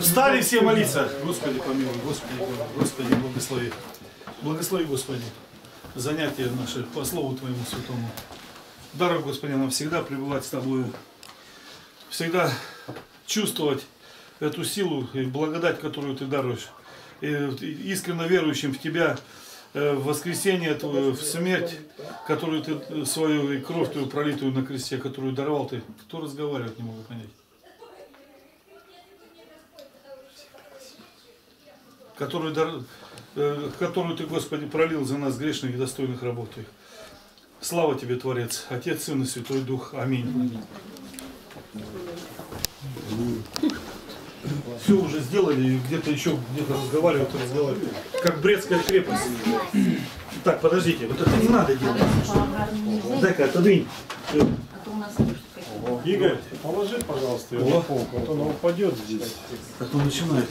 Встали все молиться. Господи помилуй, Господи, Господи, благослови. Благослови, Господи, занятия наши по Слову Твоему Святому. Дорог, Господи, нам всегда пребывать с Тобою. Всегда чувствовать эту силу и благодать, которую Ты даруешь. И искренне верующим в Тебя, э, в воскресение Твое, в смерть, которую Ты, свою и кровь Твою пролитую на кресте, которую даровал Ты. Кто разговаривает, не могу понять. Которую, э, которую Ты, Господи, пролил за нас грешных и достойных работ. Слава Тебе, Творец, Отец, Сын и Святой Дух. Аминь. Все уже сделали, где-то еще где-то разговаривают разговаривают. Как Брестская крепость. Так, подождите, вот это не надо делать. Дай-ка, отодвинь. Э, А то у нас дождь какой-то. Игорь, Положи, пожалуйста, ее О. на полку, а то она упадет здесь. так он начинает.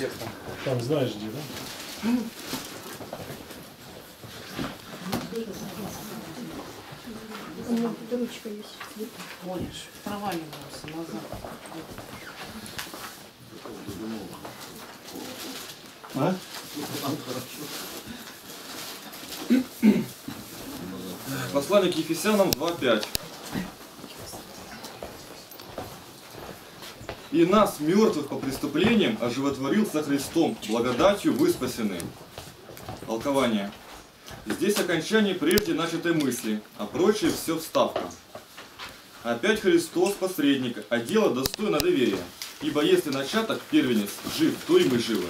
Там знаешь где, да? У меня тут ручка есть. Аж проваливался назад. А? Послание к Ефесянам 2.5. И нас, мертвых по преступлениям, оживотворил со Христом, благодатью вы спасены. Толкование. Здесь окончание прежде начатой мысли, а прочее все вставка. Опять Христос посредник, а дело достойно доверия. Ибо если начаток первенец жив, то и мы живы.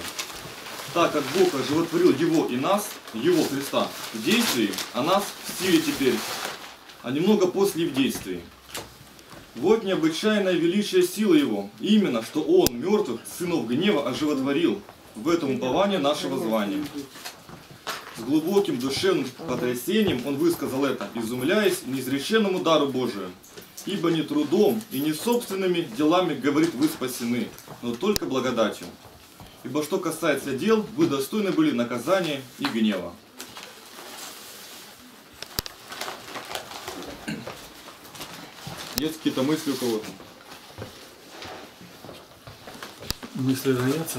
Так как Бог оживотворил его и нас, его Христа, в действии, а нас в силе теперь, а немного после в действии. Вот необычайное величие силы его, именно, что он, мертвых, сынов гнева, оживотворил, в этом упование нашего звания. С глубоким душевным потрясением он высказал это, изумляясь неизреченному дару Божию. Ибо не трудом и не собственными делами, говорит, вы спасены, но только благодатью. Ибо что касается дел, вы достойны были наказания и гнева. Есть какие-то мысли у кого-то? Мысли роятся.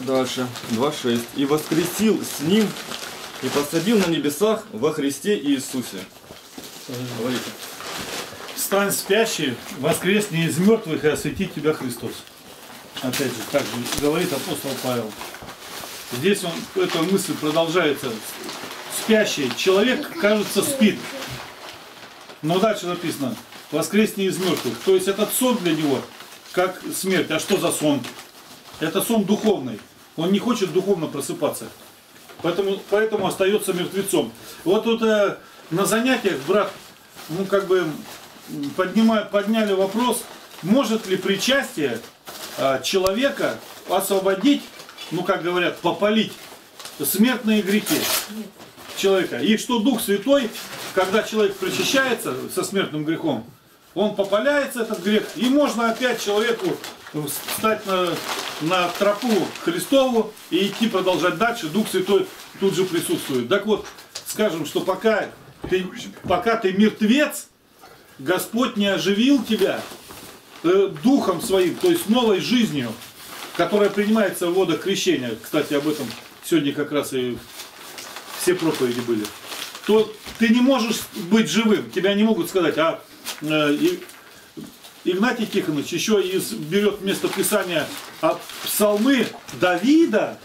Дальше, 2.6. «И воскресил с ним и посадил на небесах во Христе Иисусе». Говорите. Встань спящий, воскресни из мертвых и осветит тебя Христос. Опять же, так же говорит апостол Павел. Здесь он, эта мысль продолжается. Спящий человек, кажется, спит. Но дальше написано, воскресни из мертвых. То есть этот сон для него, как смерть. А что за сон? Это сон духовный. Он не хочет духовно просыпаться. Поэтому, поэтому остается мертвецом. Вот тут э, на занятиях брат, ну как бы поднимая, подняли вопрос, может ли причастие э, человека освободить, ну как говорят, попалить смертные грехи человека. И что Дух Святой, когда человек причащается со смертным грехом, он попаляется этот грех, и можно опять человеку встать на, на тропу Христову и идти продолжать дальше. Дух Святой тут же присутствует. Так вот, скажем, что пока ты, пока ты мертвец, Господь не оживил тебя э, духом своим, то есть новой жизнью, которая принимается в водах крещения. Кстати, об этом сегодня как раз и все проповеди были. То ты не можешь быть живым. Тебя не могут сказать, а э, Игнатий Тихонович еще из, берет место Писания а, псалмы Давида,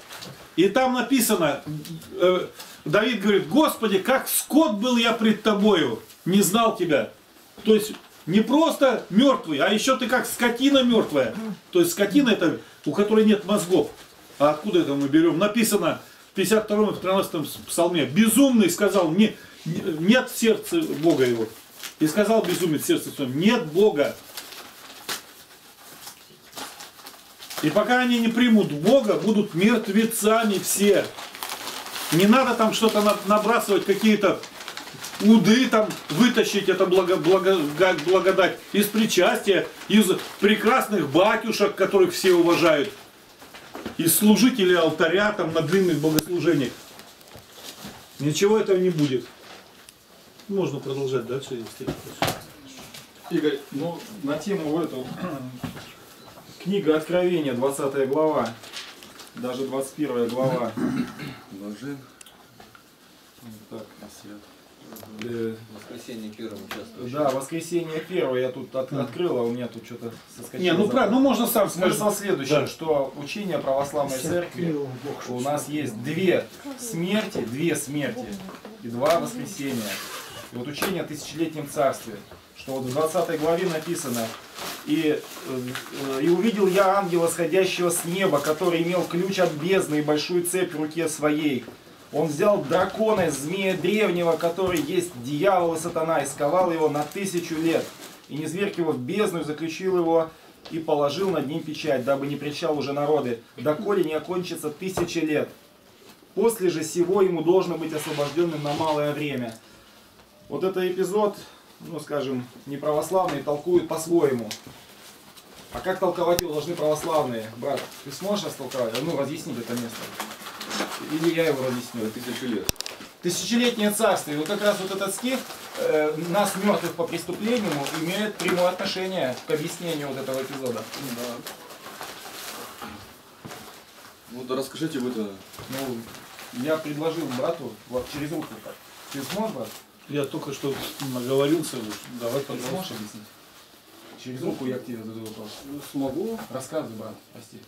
и там написано, э, Давид говорит, Господи, как скот был я пред тобою, не знал тебя. То есть не просто мертвый, а еще ты как скотина мертвая. То есть скотина это, у которой нет мозгов. А откуда это мы берем? Написано 52 и в 13 псалме. Безумный сказал, не, нет в сердце Бога его. И сказал безумец в сердце своем, нет Бога. И пока они не примут Бога, будут мертвецами все. Не надо там что-то на- набрасывать, какие-то уды там, вытащить это благо- благо- благодать из причастия, из прекрасных батюшек, которых все уважают, из служителей алтаря там на длинных богослужениях. Ничего этого не будет. Можно продолжать дальше, если. Игорь, ну на тему эту Книга Откровения, 20 глава. Даже 21 глава. Блажен. Так, э, Воскресенье первым участвуешь. Да, воскресенье первое я тут от- открыл, а у меня тут что-то соскочило. Не, ну правильно, ну можно сам сказать. Смысл следующий, Да. что учение православной церкви у нас есть две смерти, две смерти и два воскресения. И вот учение о тысячелетнем царстве, что вот в 20 главе написано, и, э, э, и увидел я ангела, сходящего с неба, который имел ключ от бездны и большую цепь в руке своей. Он взял дракона, змея древнего, который есть дьявол и сатана, и сковал его на тысячу лет. И низверг его в бездну, и заключил его и положил над ним печать, дабы не причал уже народы, доколе не окончится тысяча лет. После же сего ему должно быть освобожденным на малое время. Вот этот эпизод, ну скажем, неправославные толкуют по-своему. А как толковать его должны православные? Брат, ты сможешь растолковать? Ну, разъяснить это место. Или я его разъясню? Тысячу лет. Тысячелетнее царство. И вот как раз вот этот стих э, нас мертвых по преступлению имеет прямое отношение к объяснению вот этого эпизода. Ну да расскажите вы это. Ну, я предложил брату вот через руку так. Ты сможешь, брат? Я только что наговорился, давай Ты сможешь пожалуйста. объяснить? Через руку я к тебе задаю вопрос. Ну, смогу. Рассказывай, брат, прости.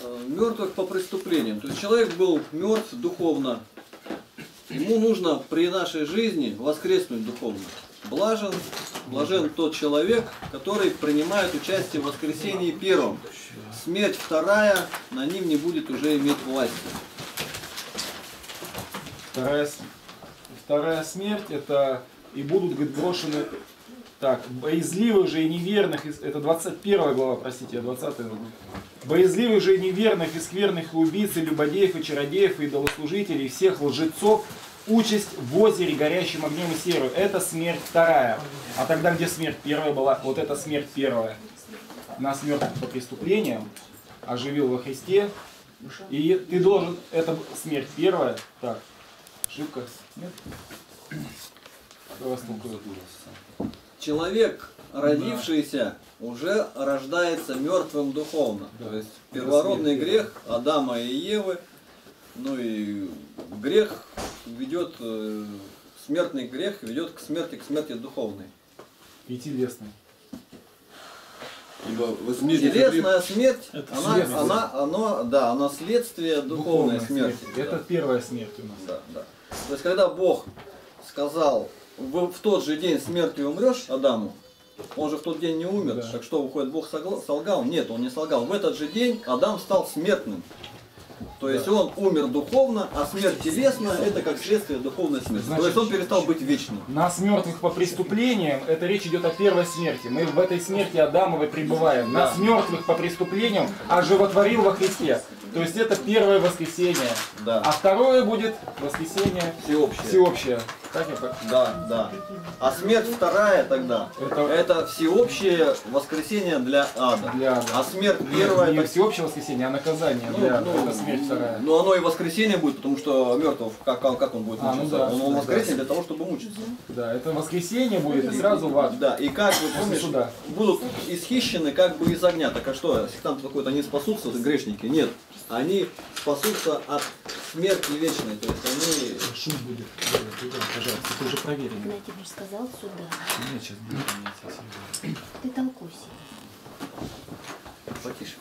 Э, Мертвых по преступлениям. То есть человек был мертв духовно. Ему нужно при нашей жизни воскреснуть духовно. Блажен, блажен тот человек, который принимает участие в воскресении первом. Смерть вторая на ним не будет уже иметь власти. Вторая, вторая смерть это и будут говорит, брошены так, боязливых же и неверных, это 21 глава, простите, я 20 глава. Боязливых же и неверных, и скверных, и убийц, и любодеев, и чародеев, и идолослужителей, и всех лжецов, участь в озере, горящим огнем и серую. Это смерть вторая. А тогда где смерть первая была? Вот это смерть первая. Нас мертвых по преступлениям оживил во Христе. И ты должен, это смерть первая. Так, ошибка. Нет? Кто? Человек, родившийся, уже рождается мертвым духовно. Да. То есть первородный грех Адама и Евы, ну и грех ведет, э, смертный грех ведет к смерти, к смерти духовной. И. Ибо за грех- Телесная смерть, Это она, смерть. она, оно, да, она следствие духовной, смерти. Это Да. первая смерть у нас. Да, да. То есть, когда Бог сказал, в, в тот же день смерти умрешь Адаму, он же в тот день не умер, Да. так что выходит, Бог солгал? Нет, он не солгал. В этот же день Адам стал смертным. То есть он умер духовно, а смерть телесная это как следствие духовной смерти. То Значит, есть он перестал быть вечным. Нас мертвых по преступлениям, это речь идет о первой смерти. Мы в этой смерти Адамовой пребываем. Нас Да. мертвых по преступлениям оживотворил во Христе. То есть это первое воскресенье. Да. А второе будет воскресенье Всеобщее. всеобщее. Так я Да, да. А смерть вторая тогда, Это- это, всеобщее воскресение для ада. Для ада. А смерть первая, не это всеобщее воскресенье, а наказание Ну, для ада. ну, это смерть вторая. Ну оно и воскресенье будет, потому что мертвых, как, он- как он будет А, ну мучиться? да, он, он да, воскреснет да. для того, чтобы мучиться. Да, это воскресенье будет и сразу в ад. Да, и как вы помнишь, суда. будут исхищены как бы из огня. Так а что, сектанты какой-то, они спасутся, грешники? Нет. Они спасутся от смерти вечной. То есть они... Шум будет. Пожалуйста, ты уже проверен. Я тебе же сказал сюда. Нет, сейчас будет меняться. Ты толкуйся. Потише.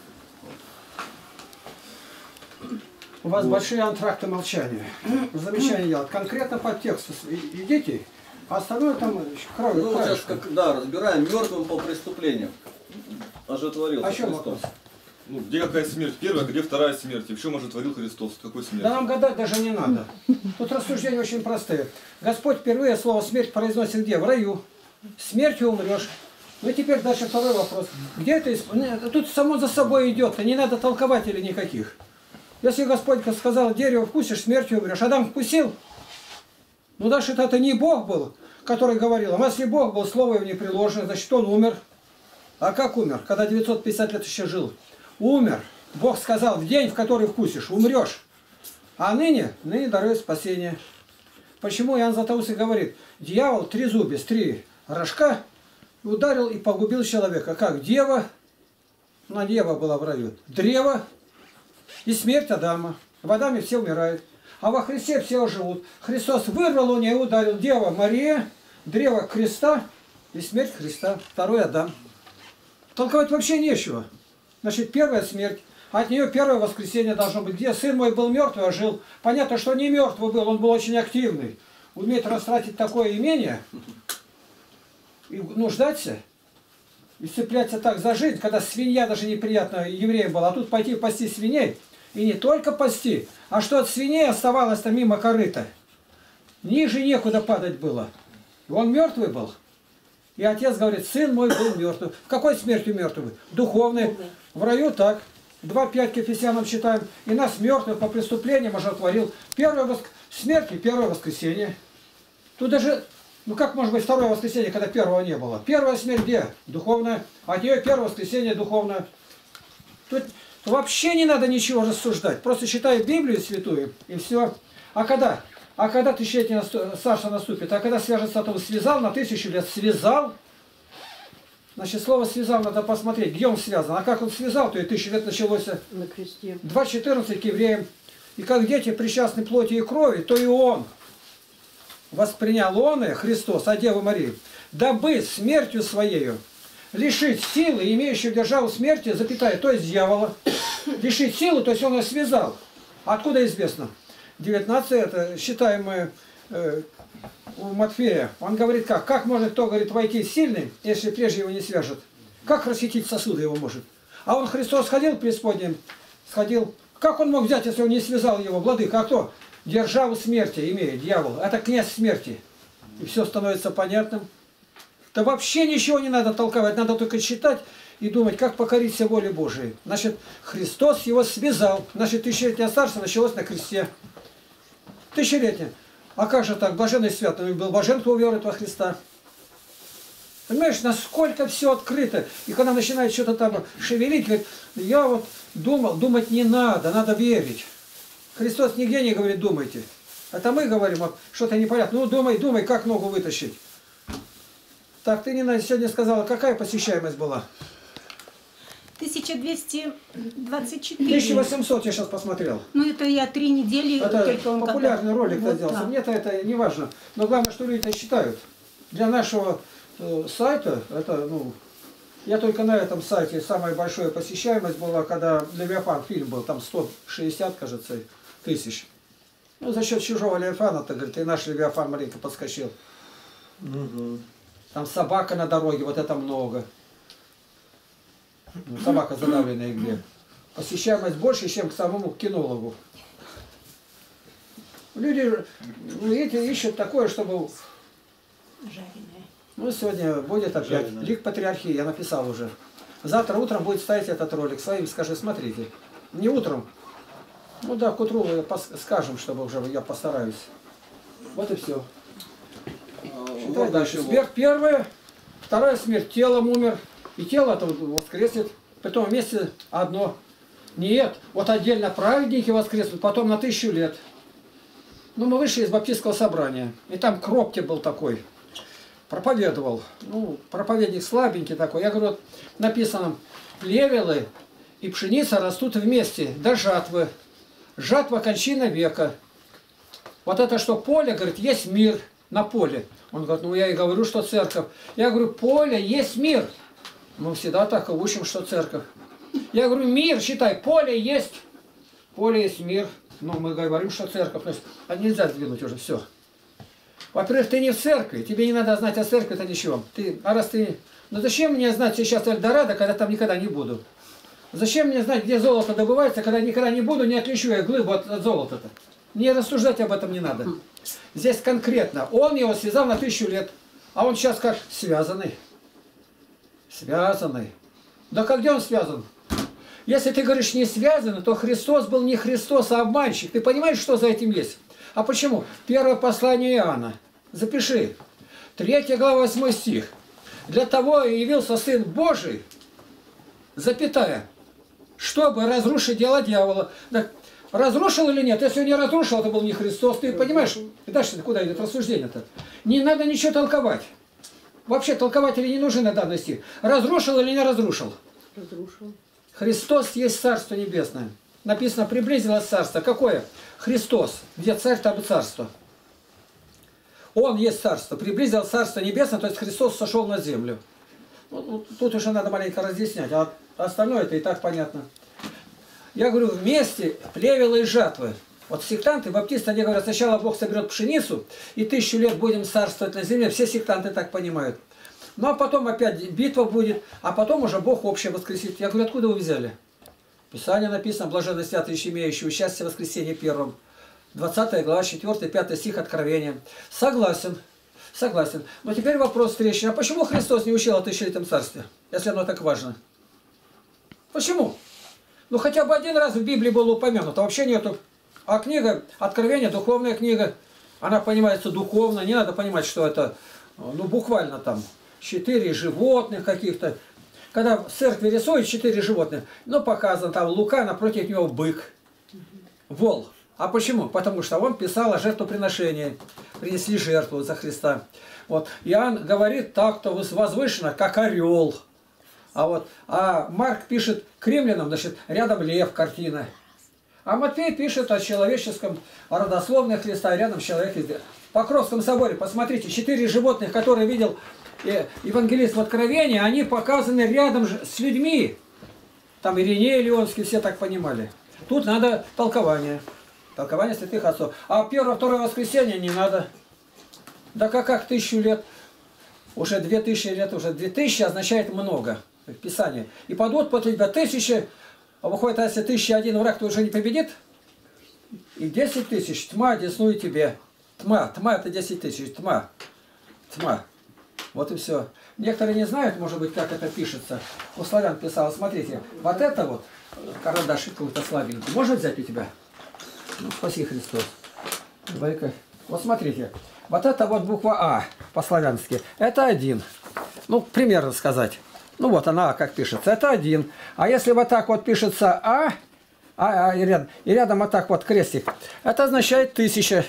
У вас большие антракты молчания. Замечание делать. Конкретно по тексту идите, а остальное там кровь. Ну, вот сейчас, как, да, разбираем мертвым по преступлениям. Ожитворился чем Христос. вопрос? Ну, где какая смерть первая, где вторая смерть? И в чем же творил Христос? Какой смерти? Да нам гадать даже не надо. Тут рассуждения очень простые. Господь впервые слово смерть произносит где? В раю. Смертью умрешь. Ну и теперь дальше второй вопрос. Где это? исп- Тут само за собой идет, не надо толкователей никаких. Если Господь сказал, дерево вкусишь, смертью умрешь. Адам вкусил? Ну это, это не Бог был, который говорил. А если Бог был, слово его не приложено, значит он умер. А как умер? Когда 950 лет еще жил. Умер. Бог сказал, в день, в который вкусишь, умрешь. А ныне, ныне дарует спасение. Почему Иоанн Златоуст и говорит, дьявол три зубец, три рожка, ударил и погубил человека. Как? Дева, на дева была в раю. Древо и смерть Адама. В Адаме все умирают. А во Христе все живут. Христос вырвал у нее и ударил. Дева Мария, древо креста и смерть Христа. Второй Адам. Толковать вообще нечего. Значит, первая смерть. От нее первое воскресенье должно быть. Где сын мой был мертвый, а жил. Понятно, что не мертвый был, он был очень активный. Уметь растратить такое имение и нуждаться, и цепляться так за жизнь, когда свинья даже неприятно евреям была. А тут пойти пасти свиней, и не только пасти, а что от свиней оставалось-то мимо корыта. Ниже некуда падать было. И он мертвый был. И отец говорит, сын мой был мертвый. В какой смертью мертвый? Духовный. В раю так. Два пять к Ефесянам читаем. И нас мертвых по преступлениям оживотворил. Первое воск... смерть и первое воскресенье. Тут даже, ну как может быть второе воскресенье, когда первого не было? Первая смерть где? Духовная. От нее первое воскресенье духовное. Тут вообще не надо ничего рассуждать. Просто читай Библию святую и все. А когда? А когда тысячелетие Саша наступит? А когда свяжется, то связал на тысячу лет. Связал. Значит, слово «связал» надо посмотреть, где он связан. А как он связал, то и тысячу лет началось На кресте. 2.14 к евреям. И как дети причастны плоти и крови, то и он воспринял он и Христос, а Деву Марию, дабы смертью своею лишить силы, имеющую державу смерти, запятая, то есть дьявола, лишить силы, то есть он ее связал. Откуда известно? 19 это считаем мы э, у Матфея. Он говорит как? Как может кто, говорит, войти сильный, если прежде его не свяжет? Как расхитить сосуды его может? А он Христос ходил в преисподнем, сходил. Как он мог взять, если он не связал его? Владыка, а кто? Державу смерти имеет, дьявол. Это князь смерти. И все становится понятным. Да вообще ничего не надо толковать, надо только читать и думать, как покориться воле Божией. Значит, Христос его связал. Значит, тысячелетнее царство началось на кресте. Тысячелетие. А как же так? Блаженный свят, он был блажен, кто уверует во Христа. Понимаешь, насколько все открыто. И когда начинает что-то там шевелить, говорит, я вот думал, думать не надо, надо верить. Христос нигде не говорит, думайте. Это мы говорим, вот, что-то непонятно. Ну, думай, думай, как ногу вытащить. Так, ты, Нина, сегодня сказала, какая посещаемость была? 1224. 1800 я сейчас посмотрел. Ну, это я три недели Это только он популярный когда- ролик Вот так. Мне-то это не важно. Но главное, что люди это считают. Для нашего э, сайта, это, ну, я только на этом сайте самая большая посещаемость была, когда Левиафан фильм был, там 160, кажется, тысяч. Ну, за счет чужого Левиафана-то, говорит, и наш Левиафан маленько подскочил. Там собака на дороге, вот это много. Ну, собака задавленная где. Посещаемость больше, чем к самому кинологу. Люди, ну, эти ищут такое, чтобы... Жареное. Ну, сегодня будет опять. Жареное. Лик патриархии, я написал уже. Завтра утром будет ставить этот ролик. Своим скажи, смотрите. Не утром. Ну да, к утру скажем, чтобы уже я постараюсь. Вот и все. Читай Вот дальше. Смерть первая, вторая смерть телом умер. И тело это воскреснет. Потом вместе одно. Нет, вот отдельно праведники воскреснут, потом на тысячу лет. Ну, мы вышли из баптистского собрания. И там Кропти был такой. Проповедовал. Ну, проповедник слабенький такой. Я говорю, вот написано, плевелы и пшеница растут вместе до жатвы. Жатва кончина века. Вот это что поле, говорит, есть мир на поле. Он говорит, ну я и говорю, что церковь. Я говорю, поле есть мир. Мы всегда так и учим, что церковь. Я говорю, мир, считай, поле есть. Поле есть мир. Но мы говорим, что церковь. То есть, а нельзя сдвинуть уже, все. Во-первых, ты не в церкви, тебе не надо знать о церкви, это ничего. Ты, а раз ты... Ну зачем мне знать сейчас Эльдорадо, когда там никогда не буду? Зачем мне знать, где золото добывается, когда никогда не буду, не отличу я глыбу от, от золота-то? Мне рассуждать об этом не надо. Здесь конкретно. Он его связал на тысячу лет. А он сейчас как связанный. Связанный. Да как где он связан? Если ты говоришь не связанный, то Христос был не Христос, а обманщик. Ты понимаешь, что за этим есть? А почему? Первое послание Иоанна. Запиши. Третья глава, восьмой стих. Для того явился Сын Божий, запятая, чтобы разрушить дело дьявола. Так, разрушил или нет? Если он не разрушил, это был не Христос. Ты понимаешь? И дальше куда идет рассуждение-то? Не надо ничего толковать. Вообще толкователи не нужны на данный стих. Разрушил или не разрушил? Разрушил. Христос есть Царство Небесное. Написано, приблизилось Царство. Какое? Христос. Где царь, там и царство. Он есть Царство. Приблизилось Царство Небесное, то есть Христос сошел на землю. Ну, ну, тут уже надо маленько разъяснять, а остальное это и так понятно. Я говорю, вместе плевела и жатвы. Вот сектанты, баптисты, они говорят, сначала Бог соберет пшеницу, и тысячу лет будем царствовать на земле. Все сектанты так понимают. Ну а потом опять битва будет, а потом уже Бог общее воскресит. Я говорю, откуда вы взяли? Писание написано, блаженно святый имеющий участие в воскресенье первом. 20 глава, 4, 5 стих Откровения. Согласен, согласен. Но теперь вопрос встречный. А почему Христос не учил о тысячелетнем царстве, если оно так важно? Почему? Ну хотя бы один раз в Библии было упомянуто, вообще нету. А книга Откровения, духовная книга, она понимается духовно, не надо понимать, что это, ну буквально там, четыре животных каких-то. Когда в церкви рисуют четыре животных, ну показано там Лука, напротив него бык, вол. А почему? Потому что он писал о жертвоприношении, принесли жертву за Христа. Вот. Иоанн говорит так, то возвышенно, как орел. А вот а Марк пишет к римлянам, значит, рядом лев, картина. А Матфей пишет о человеческом, о родословной Христа, рядом человек. В Покровском соборе, посмотрите, четыре животных, которые видел э, евангелист в Откровении, они показаны рядом с людьми. Там Ириней Леонский, все так понимали. Тут надо толкование. Толкование святых отцов. А первое, второе воскресенье не надо. Да как, как тысячу лет? Уже две тысячи лет, уже две тысячи означает много в Писании. И падут после тебя тысячи, выходит, а если тысяча один враг, то уже не победит? И десять тысяч, тьма деснует тебе. Тьма, тьма это десять тысяч, тьма. Тьма. Вот и все. Некоторые не знают, может быть, как это пишется. У славян писал, смотрите, вот это вот, карандашик какой-то слабенький, можно взять у тебя? Ну, спаси Христос. Давай-ка. Вот смотрите, вот это вот буква А по-славянски, это один. Ну, примерно сказать. Ну вот она как пишется, это один. А если вот так вот пишется А, а, а и, рядом, и рядом вот так вот крестик, это означает тысяча.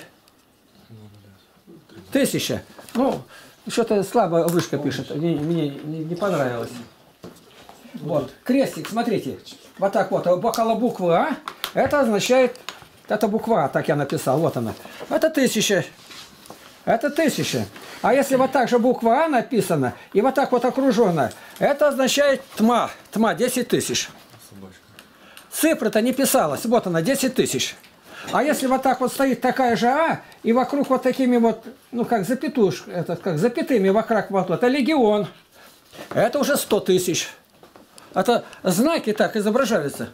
Тысяча. Ну, что-то слабо вышка пишет, мне, мне не, не понравилось. Вот, крестик, смотрите, вот так вот, около буквы А, это означает, это буква так я написал, вот она. Это тысяча. Это тысяча. А если вот так же буква А написана, и вот так вот окружена, это означает тьма. Тьма 10 тысяч. Цифра-то не писалась. Вот она, 10 тысяч. А если вот так вот стоит такая же А, и вокруг вот такими вот, ну как запятуш, это как запятыми вокруг вот, это легион. Это уже 100 тысяч. Это знаки так изображаются.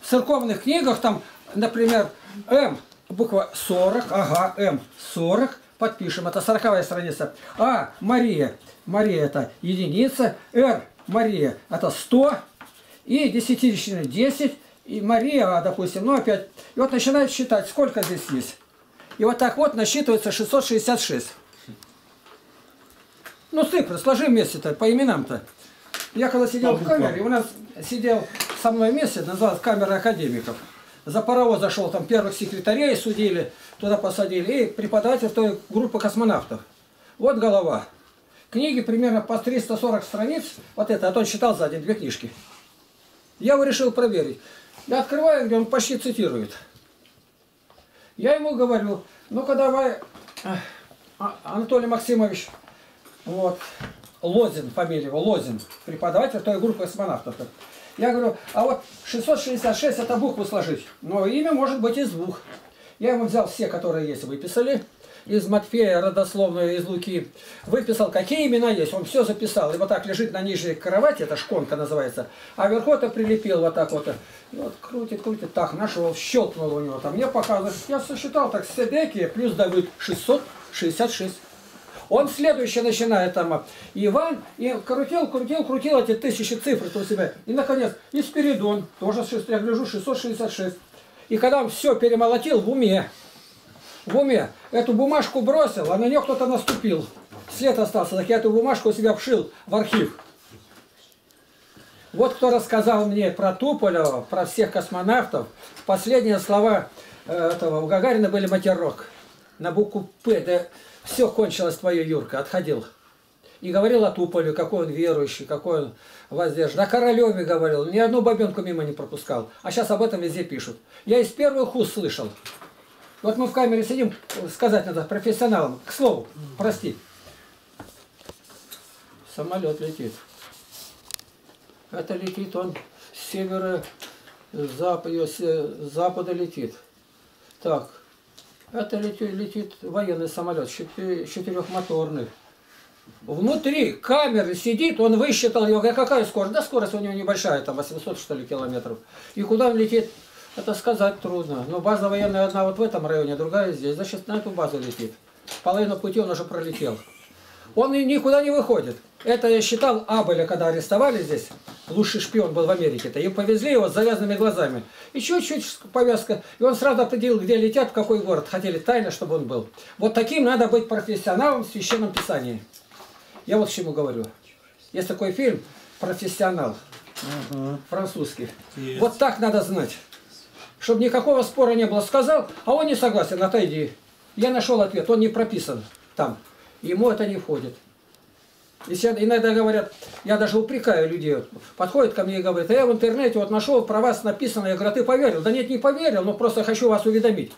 В церковных книгах там, например, М, буква 40, ага, М 40, подпишем, это 40 страница. А, Мария, Мария это единица, Р, Мария это 100, и десятиричная 10, и Мария, допустим, ну опять, и вот начинает считать, сколько здесь есть. И вот так вот насчитывается 666. Ну цифры, сложи вместе-то, по именам-то. Я когда сидел в камере, у нас сидел со мной вместе, называлась камера академиков. За паровоз зашел, там первых секретарей судили, туда посадили, и преподаватель той группы космонавтов. Вот голова. Книги примерно по 340 страниц, вот это, а то он считал за день две книжки. Я его решил проверить. Я открываю, где он почти цитирует. Я ему говорю, ну-ка давай, а, Анатолий Максимович, вот, Лозин, фамилия его, Лозин, преподаватель той группы космонавтов. Я говорю, а вот 666 это буквы сложить. Но имя может быть из двух. Я ему взял все, которые есть, выписали. Из Матфея, родословную, из Луки. Выписал, какие имена есть. Он все записал. И вот так лежит на нижней кровати, это шконка называется. А вверху это прилепил вот так вот. И вот крутит, крутит. Так, нашел, щелкнул у него там. Мне показывает. Я сосчитал так, Седеки плюс Давид 666. Он следующий начинает там, Иван, и крутил, крутил, крутил эти тысячи цифр у себя. И, наконец, и Спиридон, тоже, я гляжу, 666. И когда он все перемолотил в уме, в уме, эту бумажку бросил, а на нее кто-то наступил. След остался, так я эту бумажку у себя вшил в архив. Вот кто рассказал мне про Туполева, про всех космонавтов. Последние слова этого у Гагарина были матерок. На букву П. Да все кончилось твое, Юрка, отходил. И говорил о Туполе, какой он верующий, какой он воздержан. О Королеве говорил, ни одну бабенку мимо не пропускал. А сейчас об этом везде пишут. Я из первых уст слышал. Вот мы в камере сидим, сказать надо профессионалам. К слову, прости. Самолет летит. Это летит он с севера, запада, запада летит. Так, это летит, летит военный самолет, четы- четырехмоторный. Внутри камеры сидит, он высчитал его, какая скорость? Да скорость у него небольшая, там 800 что ли километров. И куда он летит, это сказать трудно. Но база военная одна вот в этом районе, другая здесь. Значит, на эту базу летит. Половину пути он уже пролетел. Он никуда не выходит. Это я считал Абеля, когда арестовали здесь. Лучший шпион был в Америке-то. И повезли его с завязанными глазами. И чуть-чуть повязка. И он сразу определил, где летят, в какой город. Хотели тайно, чтобы он был. Вот таким надо быть профессионалом в священном писании. Я вот к чему говорю. Есть такой фильм «Профессионал». Французский. Есть. Вот так надо знать. Чтобы никакого спора не было. Сказал, а он не согласен, отойди. Я нашел ответ, он не прописан там. Ему это не входит. И все иногда говорят, я даже упрекаю людей, вот, подходят ко мне и говорят, а я в интернете вот нашел, про вас написано, я говорю, а ты поверил? Да нет, не поверил, но просто хочу вас уведомить.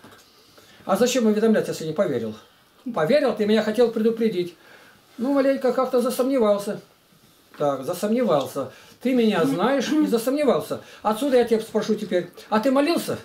А зачем уведомлять, если не поверил? Поверил, ты меня хотел предупредить. Ну, маленько как-то засомневался. Так, засомневался. Ты меня знаешь и засомневался. Отсюда я тебя спрошу теперь, а ты молился?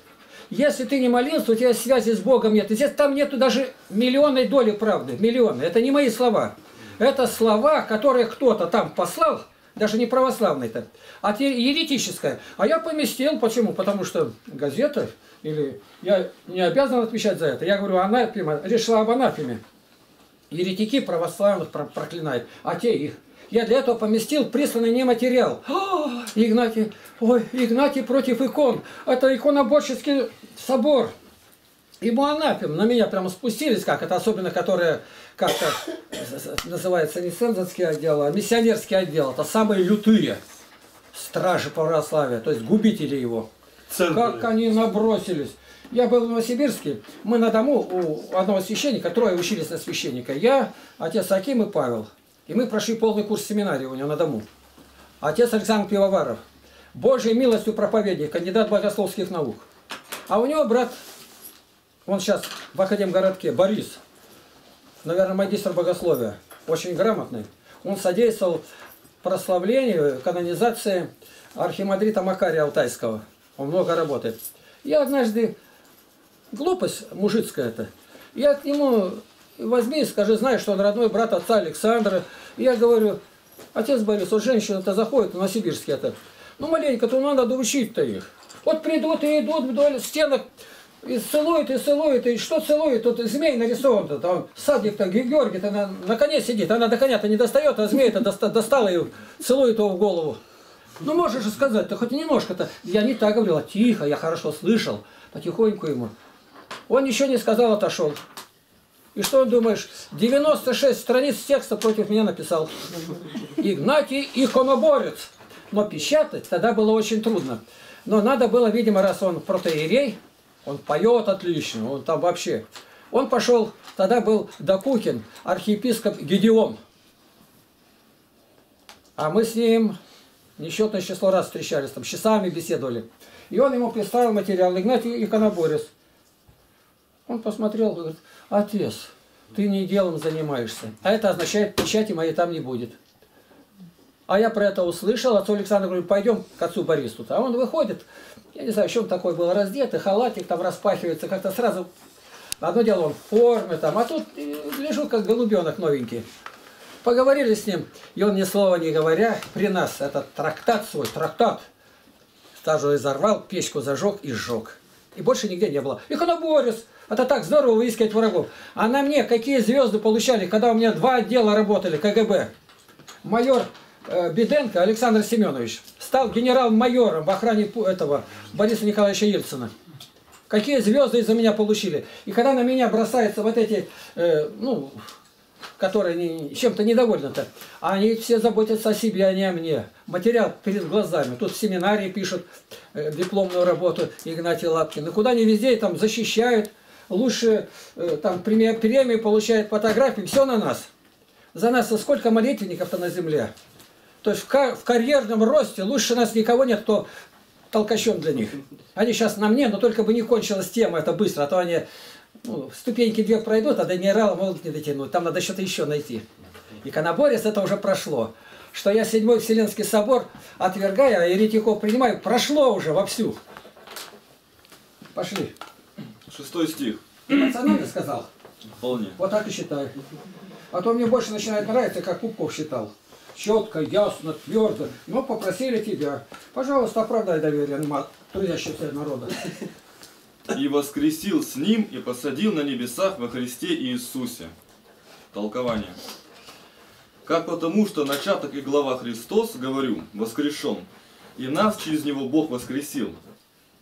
Если ты не молился, у тебя связи с Богом нет. Здесь там нету даже миллионной доли правды. Миллионы. Это не мои слова. Это слова, которые кто-то там послал, даже не православный-то, а те еретическое. А я поместил. Почему? Потому что газета, или я не обязан отвечать за это. Я говорю, анафема, решила об анафеме. Еретики православных про- проклинают, а те их. Я для этого поместил присланный мне материал. А, Игнатий, ой, Игнатий против икон. Это иконоборческий собор. Ему анафем. На меня прямо спустились, как это особенно, которые как-то называется не цензорский отдел, а миссионерский отдел. Это самые лютые стражи православия, то есть губители его. Церковь. Как они набросились. Я был в Новосибирске, мы на дому у одного священника, трое учились на священника. Я, отец Аким и Павел. И мы прошли полный курс семинарии у него на дому. Отец Александр Пивоваров. Божьей милостью проповедник, кандидат богословских наук. А у него брат, он сейчас в Академгородке, Борис, наверное, магистр богословия, очень грамотный. Он содействовал прославлению, канонизации архимандрита Макария Алтайского. Он много работает. Я однажды, глупость мужицкая это, я к нему возьми и скажи, знаешь, что он родной брат отца Александра. И я говорю, отец Борис, вот женщина-то заходит на сибирский это. Ну, маленько-то ну, надо учить-то их. Вот придут и идут вдоль стенок, и целует, и целует, и что целует? Тут змей нарисован-то, там садик-то, Георгий-то на, на коне сидит, она до коня-то не достает, а змей-то доста- достала и целует его в голову. Ну, можешь же сказать, ты хоть немножко-то. Я не так говорила, тихо, я хорошо слышал, потихоньку ему. Он ничего не сказал, отошел. И что думаешь? 96 страниц текста против меня написал. Игнатий иконоборец. Но печатать тогда было очень трудно. Но надо было, видимо, раз он протеерей, он поет отлично, он там вообще. Он пошел, тогда был Докукин, архиепископ Гедеон. А мы с ним несчетное число раз встречались, там часами беседовали. И он ему представил материал, Игнатий Иконоборец. Он посмотрел, говорит, отец, ты не делом занимаешься. А это означает, печати моей там не будет. А я про это услышал, отцу Александру говорю, пойдем к отцу Борису. А он выходит, я не знаю, в чем такой был раздетый, халатик там распахивается, как-то сразу. Одно дело он в форме там, а тут лежу как голубенок новенький. Поговорили с ним, и он ни слова не говоря, при нас этот трактат свой, трактат, стажу изорвал, печку зажег и сжег. И больше нигде не было. Иконоборец! Это так здорово выискивать врагов. А на мне какие звезды получали, когда у меня два отдела работали, КГБ. Майор э, Беденко Александр Семенович стал генерал-майором в охране этого Бориса Николаевича Ельцина. Какие звезды из-за меня получили. И когда на меня бросаются вот эти, э, ну, которые не- чем-то недовольны-то, они все заботятся о себе, а не о мне. Материал перед глазами. Тут в семинарии пишут э, дипломную работу Игнатий Лапкин. И куда они везде там защищают, лучше э, там премия- премии получают фотографии, все на нас. за нас и сколько молитвенников-то на земле. То есть в, в карьерном росте лучше нас никого нет, кто толкачом для них. Они сейчас на мне, но только бы не кончилась тема, это быстро, а то они ну, ступеньки две пройдут, а до генерала могут не дотянуть. Там надо что-то еще найти. И Коноборец это уже прошло. Что я седьмой Вселенский собор отвергаю, а еретиков принимаю, прошло уже вовсю. Пошли. Шестой стих. Эмоционально сказал. Вполне. Вот так и считай. А то мне больше начинает нравиться, как Пупков считал. Четко, ясно, твердо. Но попросили тебя. Пожалуйста, оправдай доверие нема- трудящегося народа. И воскресил с ним и посадил на небесах во Христе Иисусе. Толкование. Как потому, что начаток и глава Христос, говорю, воскрешен, и нас через него Бог воскресил.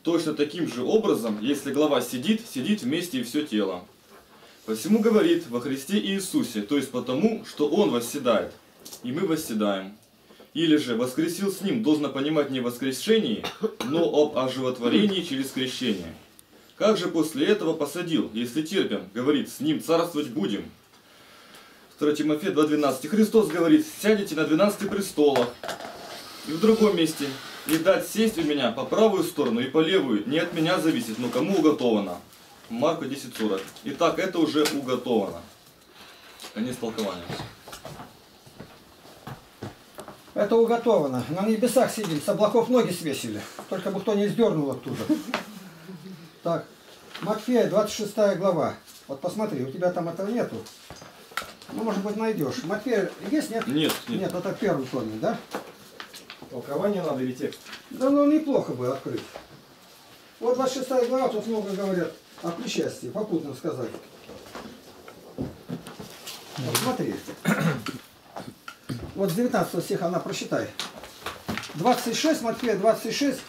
Точно таким же образом, если глава сидит, сидит вместе и все тело. Посему говорит во Христе Иисусе, то есть потому, что Он восседает, и мы восседаем. Или же воскресил с Ним должно понимать не воскрешение, но об оживотворении через крещение. Как же после этого посадил, если терпим, говорит, с Ним царствовать будем? 2 Тимофея 2.12. Христос говорит, сядете на 12 престолах. И в другом месте, и дать сесть у меня по правую сторону и по левую, не от меня зависит, но кому уготовано. Марка 10.40. Итак, это уже уготовано. Конец толкования. Это уготовано. На небесах сидим, с облаков ноги свесили. Только бы кто не сдернул оттуда. Так, Матфея, 26 глава. Вот посмотри, у тебя там этого нету. Ну, может быть, найдешь. Матфея есть, нет? Нет, нет. Нет, это в первом томе, да? Толкование надо или текст? Да ну неплохо бы открыть. Вот 26 глава, тут много говорят о причастии, попутно сказать. Вот смотри. Вот с 19 стиха она прочитай. 26, Матфея 26,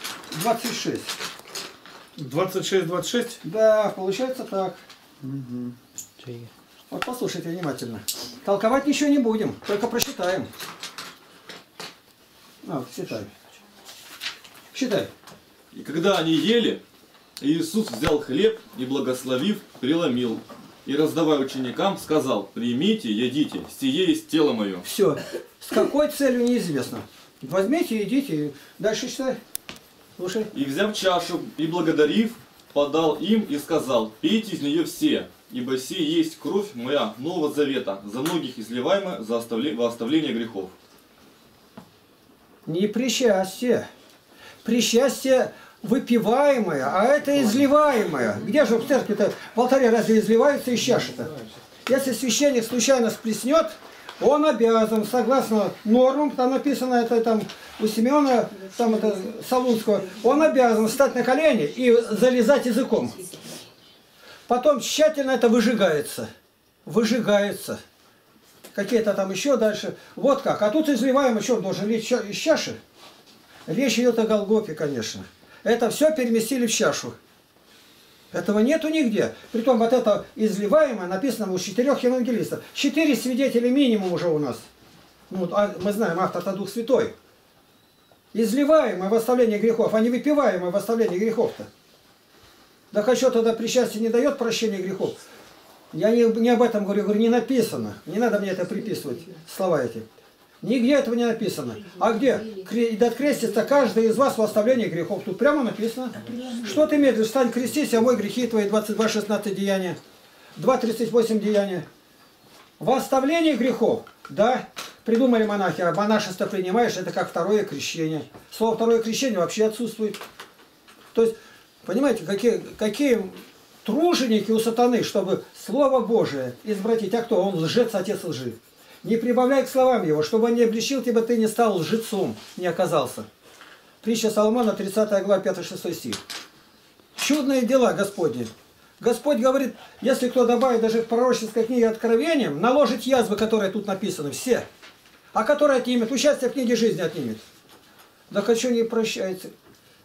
26. 26-26. Да, получается так. Вот послушайте внимательно. Толковать ничего не будем, только прочитаем. А, считай. Считай. И когда они ели, Иисус взял хлеб и, благословив, преломил. И, раздавая ученикам, сказал, примите, едите, сие есть тело мое. Все. С какой целью неизвестно. Возьмите, идите. Дальше читай. Слушай. И, взяв чашу и благодарив, подал им и сказал, пейте из нее все, ибо сие есть кровь моя Нового Завета, за многих изливаемая за оставление грехов. Не причастие. Причастие выпиваемое, а это изливаемое. Где же в церкви-то в алтаре разве изливается из чаши-то? Если священник случайно сплеснет, он обязан, согласно нормам, там написано это там у Семена, там это Солунского, он обязан встать на колени и залезать языком. Потом тщательно это выжигается. Выжигается. Какие-то там еще дальше. Вот как. А тут изливаем еще, должен ча- из чаши. Речь идет о Голгофе, конечно. Это все переместили в чашу. Этого нету нигде. Притом вот это изливаемое написано у четырех евангелистов. Четыре свидетеля минимум уже у нас. Ну, а мы знаем, автор-то Дух Святой. Изливаемое в оставление грехов, а не выпиваемое в оставление грехов-то. Так а что тогда причастие не дает прощения грехов? Я не, не об этом говорю, говорю, не написано. Не надо мне это приписывать, слова эти. Нигде этого не написано. А где? Да крестится каждый из вас в оставлении грехов. Тут прямо написано. Что ты медлишь? Встань, крестись, а мой грехи твои 22.16 деяния. 2.38 деяния. В оставлении грехов, да, придумали монахи, а монашество принимаешь, это как второе крещение. Слово второе крещение вообще отсутствует. То есть, понимаете, какие, какие труженики у сатаны, чтобы Слово Божие извратить. А кто? Он лжец, отец лжи. Не прибавляй к словам его, чтобы он не обличил тебя, ты не стал лжецом, не оказался. Притча Соломона, 30 глава, 5-6 стих. Чудные дела Господни. Господь говорит, если кто добавит даже в пророческой книге Откровением, наложит язвы, которые тут написаны, все. А которые отнимет, участие в книге жизни отнимет. Да хочу не прощается.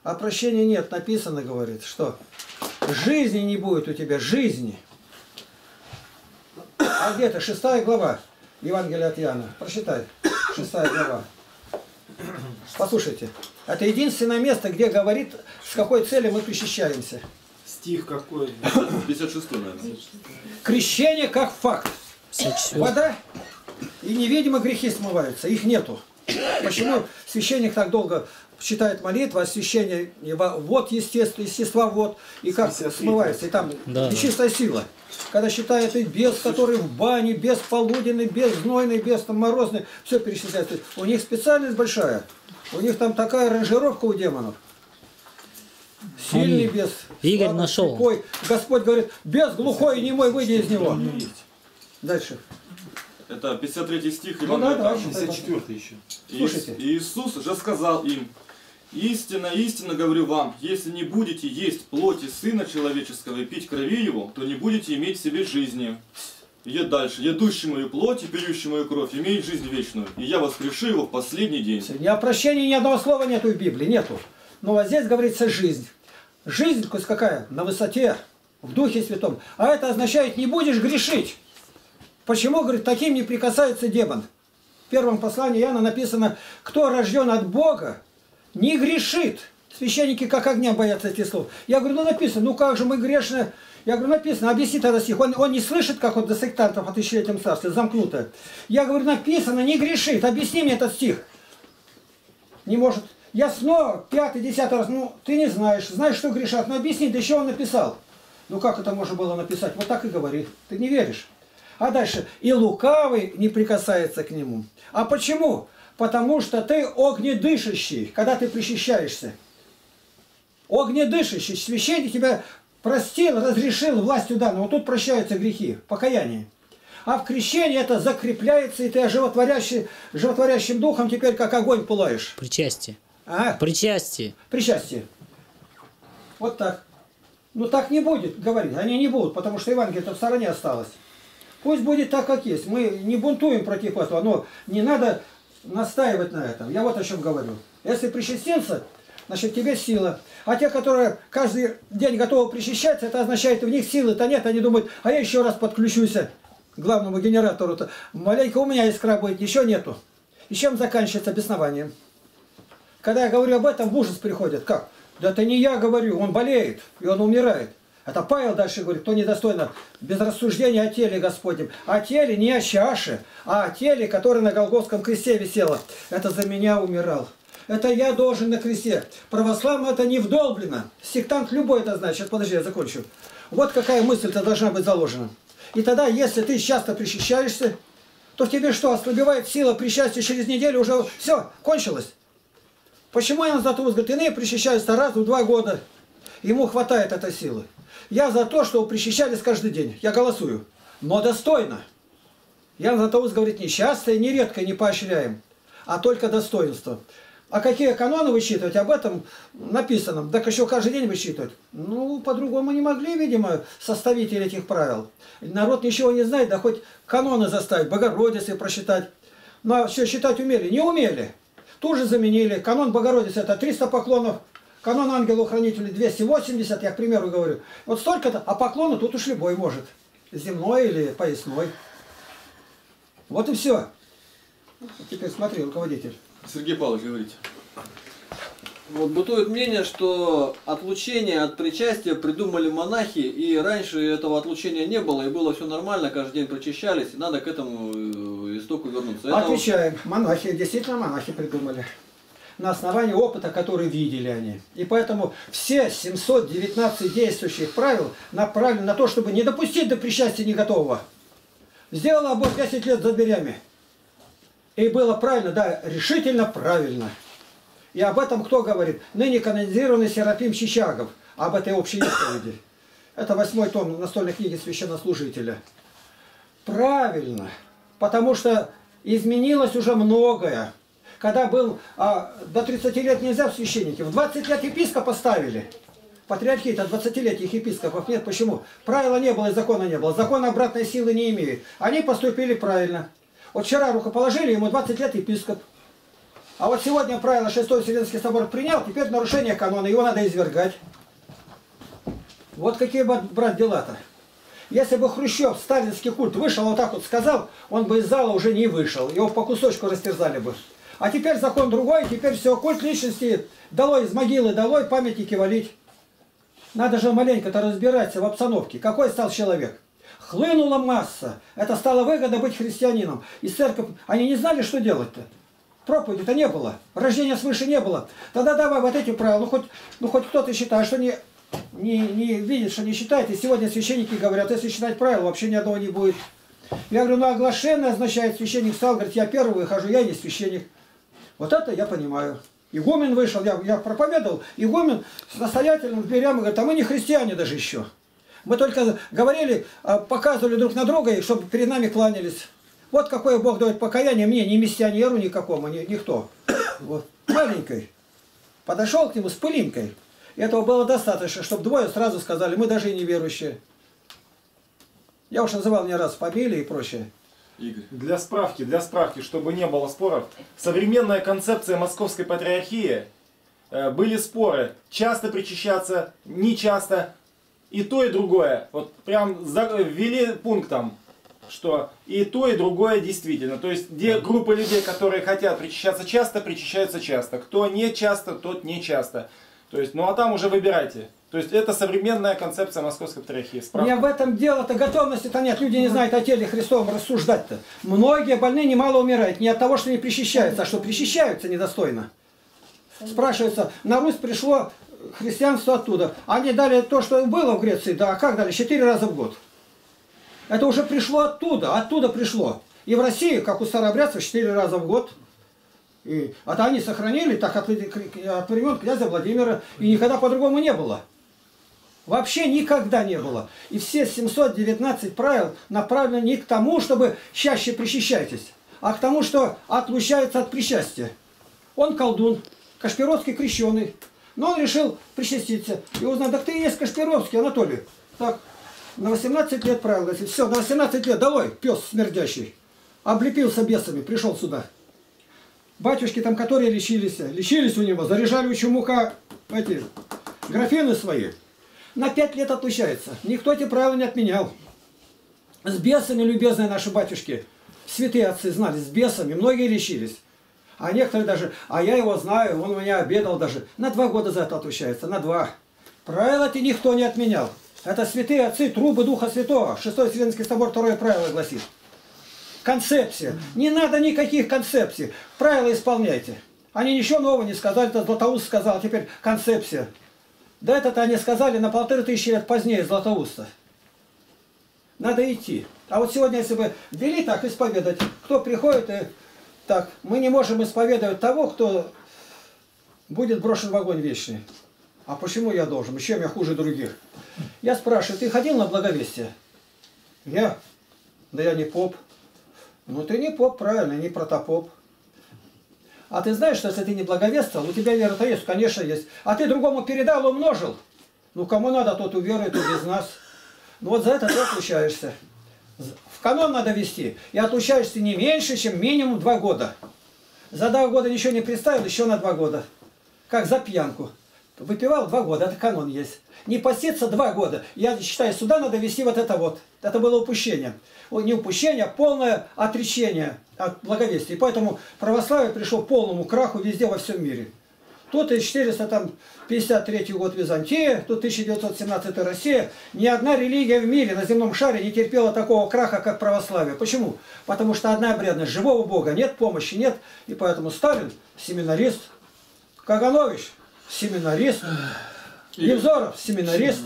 А прощения нет, написано, говорит, что жизни не будет у тебя, жизни. А где-то шестая глава Евангелия от Иоанна. Прочитай. Шестая глава. Послушайте. Это единственное место, где говорит, с какой целью мы причащаемся. Стих какой? 56 наверное. Крещение как факт. Вода и И невидимые грехи смываются, их нету. Почему священник так долго читает молитву, освящение, вот естество, естества вот, и как смывается, и там Да, да. нечистая сила. Когда считает и бес, который в бане, без полуденный, без знойный, без там морозный, все перечисляется. У них специальность большая. У них там такая ранжировка у демонов. Сильный бес. Игорь слабый, нашел. слепой. Господь говорит, бес глухой и немой, выйди из него. Дальше. Это 53 стих Ну Евангелия да, от давай. Иоанна. 54 еще. Слушайте. Иис- Иисус же сказал им, «Истинно, истинно говорю вам, если не будете есть плоти Сына Человеческого и пить крови Его, то не будете иметь в себе жизни». Идет дальше. «Едущий мою плоть и пьющий мою кровь имеет жизнь вечную, и я воскрешу его в последний день». Ни о прощении ни одного слова нету в Библии, нету. Но вот здесь говорится жизнь. Жизнь какая? На высоте, в Духе Святом. А это означает, не будешь грешить. Почему, говорит, таким не прикасается демон? В первом послании Иоанна написано, кто рожден от Бога, не грешит. Священники как огня боятся этих слов. Я говорю, ну написано, ну как же мы грешны. Я говорю, написано, объясни тогда стих. Он, он не слышит, как вот до сектантов о тысячелетнем царстве, замкнуто. Я говорю, написано, не грешит. Объясни мне этот стих. Не может. Я снова пятый, десятый раз, ну, ты не знаешь, знаешь, что грешат, ну объясни, да еще он написал. Ну как это можно было написать? Вот так и говори. Ты не веришь. А дальше, и лукавый не прикасается к нему. А почему? Потому что ты огнедышащий, когда ты причащаешься. Огнедышащий, священник тебя простил, разрешил властью данного. Вот тут прощаются грехи, покаяние. А в крещении это закрепляется, и ты животворящий, животворящим духом теперь как огонь пылаешь. Причастие. А? Причастие. Причастие. Вот так. Ну так не будет, говорит. Они не будут, потому что Евангелие-то в стороне осталось. Пусть будет так, как есть. Мы не бунтуем против этого, но не надо настаивать на этом. Я вот о чем говорю. Если причастился, значит тебе сила. А те, которые каждый день готовы причащаться, это означает, в них силы-то нет. Они думают, а я еще раз подключусь к главному генератору-то. Маленько у меня искра будет, еще нету. И чем заканчивается беснованием? Когда я говорю об этом, в ужас приходит. Как? Да это не я говорю, он болеет, и он умирает. Это Павел дальше говорит, кто недостойно, без рассуждения о теле Господнем. О теле, не о чаше, а о теле, которое на Голгофском кресте висело. Это за меня умирал. Это я должен на кресте. Православно это не вдолблено. Сектант любой это знает. Сейчас, подожди, я закончу. Вот какая мысль-то должна быть заложена. И тогда, если ты часто причащаешься, то в тебе что, ослабевает сила причастия через неделю, уже все, кончилось. Почему Иоанн Златоуст говорит, иные причащаются раз в два года. Ему хватает этой силы. Я за то, что причащались каждый день. Я голосую. Но достойно. Иоанн Златоуст говорит, не часто и не поощряем, а только достоинство. А какие каноны высчитывать, об этом написано. Так еще каждый день высчитывать. Ну, по-другому не могли, видимо, составители этих правил. Народ ничего не знает, да хоть каноны заставить, Богородицы просчитать. Но все считать умели? Не умели. Тут же заменили. Канон Богородицы это 300 поклонов. Канон ангелу-хранителю 280, я к примеру говорю. Вот столько-то, а поклоны тут уж любой может. Земной или поясной. Вот и все. Теперь смотри, руководитель. Сергей Павлович, говорите. Вот бытует мнение, что отлучение от причастия придумали монахи, и раньше этого отлучения не было, и было все нормально, каждый день причащались, и надо к этому э, истоку вернуться. Это Отвечаем. Монахи, действительно монахи придумали. На основании опыта, который видели они. И поэтому все 719 действующих правил направлены на то, чтобы не допустить до причастия не готового. Сделал аборт 10 лет за дверями. И было правильно, да, решительно правильно. И об этом кто говорит? Ныне канонизированный Серафим Чичагов. Об этой общей исповеди. Это восьмой том настольной книги священнослужителя. Правильно. Потому что изменилось уже многое. Когда был а, до 30 лет нельзя в священнике, в 20 лет епископа ставили. Патриархита 20-летних епископов нет. Почему? Правила не было и закона не было. Закон обратной силы не имеет. Они поступили правильно. Вот вчера рукоположили, ему 20 лет епископ. А вот сегодня правило 6 Вселенский собор принял, теперь нарушение канона, его надо извергать. Вот какие, брат, дела-то. Если бы Хрущев, сталинский культ, вышел вот так вот сказал, он бы из зала уже не вышел. Его по кусочку растерзали бы. А теперь закон другой, теперь все, культ личности долой из могилы, долой памятники валить. Надо же маленько-то разбираться в обстановке. Какой стал человек? Хлынула масса. Это стало выгодно быть христианином. И церковь, они не знали, что делать-то. Проповеди-то не было. Рождения свыше не было. Тогда давай вот эти правила. Ну хоть, ну, хоть кто-то считает, что не, не, не видит, что не считает. И сегодня священники говорят, если считать правила, вообще ни одного не будет. Я говорю, ну оглашенное означает, священник встал, говорит, я первый выхожу, я не священник. Вот это я понимаю. Игумен вышел, я, я проповедовал, игумен с настоятельным дверям и говорит, а мы не христиане даже еще. Мы только говорили, а, показывали друг на друга, и чтобы перед нами кланялись. Вот какое Бог дает покаяние мне, не миссионеру никакому, ни, никто. Вот. Маленькой. Подошел к нему с пылинкой. Этого было достаточно, чтобы двое сразу сказали, мы даже и не верующие. Я уж называл не раз фамилии и прочее. Игорь. Для справки, для справки, чтобы не было споров, современная концепция Московской Патриархии э, были споры, часто причащаться, не часто, и то, и другое. Вот прям ввели пунктом, что и то, и другое действительно. То есть где группа людей, которые хотят причащаться часто, причащаются часто. Кто не часто, тот не часто. То есть, ну а там уже выбирайте. То есть это современная концепция Московской Патриархии. Справка. меня в этом дело-то готовности-то нет. Люди не знают о теле Христовом рассуждать-то. Многие больные немало умирают. Не от того, что не причащаются, а что причащаются недостойно. Спрашивается, на Русь пришло христианство оттуда. Они дали то, что было в Греции, да, а как дали? Четыре раза в год. Это уже пришло оттуда, оттуда пришло. И в России, как у старообрядцев, четыре раза в год. И, а то они сохранили так от, от времен князя Владимира, и никогда по-другому не было. Вообще никогда не было. И все 719 правил направлены не к тому, чтобы чаще причащайтесь, а к тому, что отлучается от причастия. Он колдун, Кашпировский крещеный. Но он решил причаститься. И узнал, так ты и есть Кашпировский, Анатолий. Так, на 18 лет правил. Все, на 18 лет, долой, пес смердящий. Облепился бесами, пришел сюда. Батюшки там, которые лечились, лечились у него, заряжали у чумука эти графины свои. На пять лет отлучается. Никто эти правила не отменял. С бесами, любезные наши батюшки, святые отцы знали, с бесами, многие лечились. А некоторые даже, а я его знаю, он у меня обедал даже. На два года за это отлучается, на два. Правила-то никто не отменял. Это святые отцы, трубы Духа Святого. Шестой Вселенский собор, второе правило гласит. Концепция. Не надо никаких концепций. Правила исполняйте. Они ничего нового не сказали, это Златоуст сказал, а теперь концепция. Да это-то они сказали на полторы тысячи лет позднее Златоуста. Надо идти. А вот сегодня, если бы ввели так исповедать, кто приходит и так, мы не можем исповедовать того, кто будет брошен в огонь вечный. А почему я должен? Чем я хуже других? Я спрашиваю, ты ходил на благовестие? Я? Да я не поп. Ну ты не поп, правильно, не протопоп. А ты знаешь, что если ты не благовествовал, у тебя вера-то есть, конечно, есть. А ты другому передал, умножил. Ну кому надо, тот уверует, и без нас. Ну вот за это ты отлучаешься. В канон надо вести. И отлучаешься не меньше, чем минимум два года. За два года ничего не представил, еще на два года. Как за пьянку. Выпивал два года, это канон есть. Не поститься два года. Я считаю, сюда надо вести вот это вот. Это было упущение. Не упущение, а полное отречение от благовестия. И поэтому православие пришло к полному краху везде во всем мире. Тут и 453 год Византия, тут 1917 Россия. Ни одна религия в мире на земном шаре не терпела такого краха, как православие. Почему? Потому что одна обрядность, живого Бога нет, помощи нет. И поэтому Сталин, семинарист, Каганович, семинарист, Невзоров, семинарист.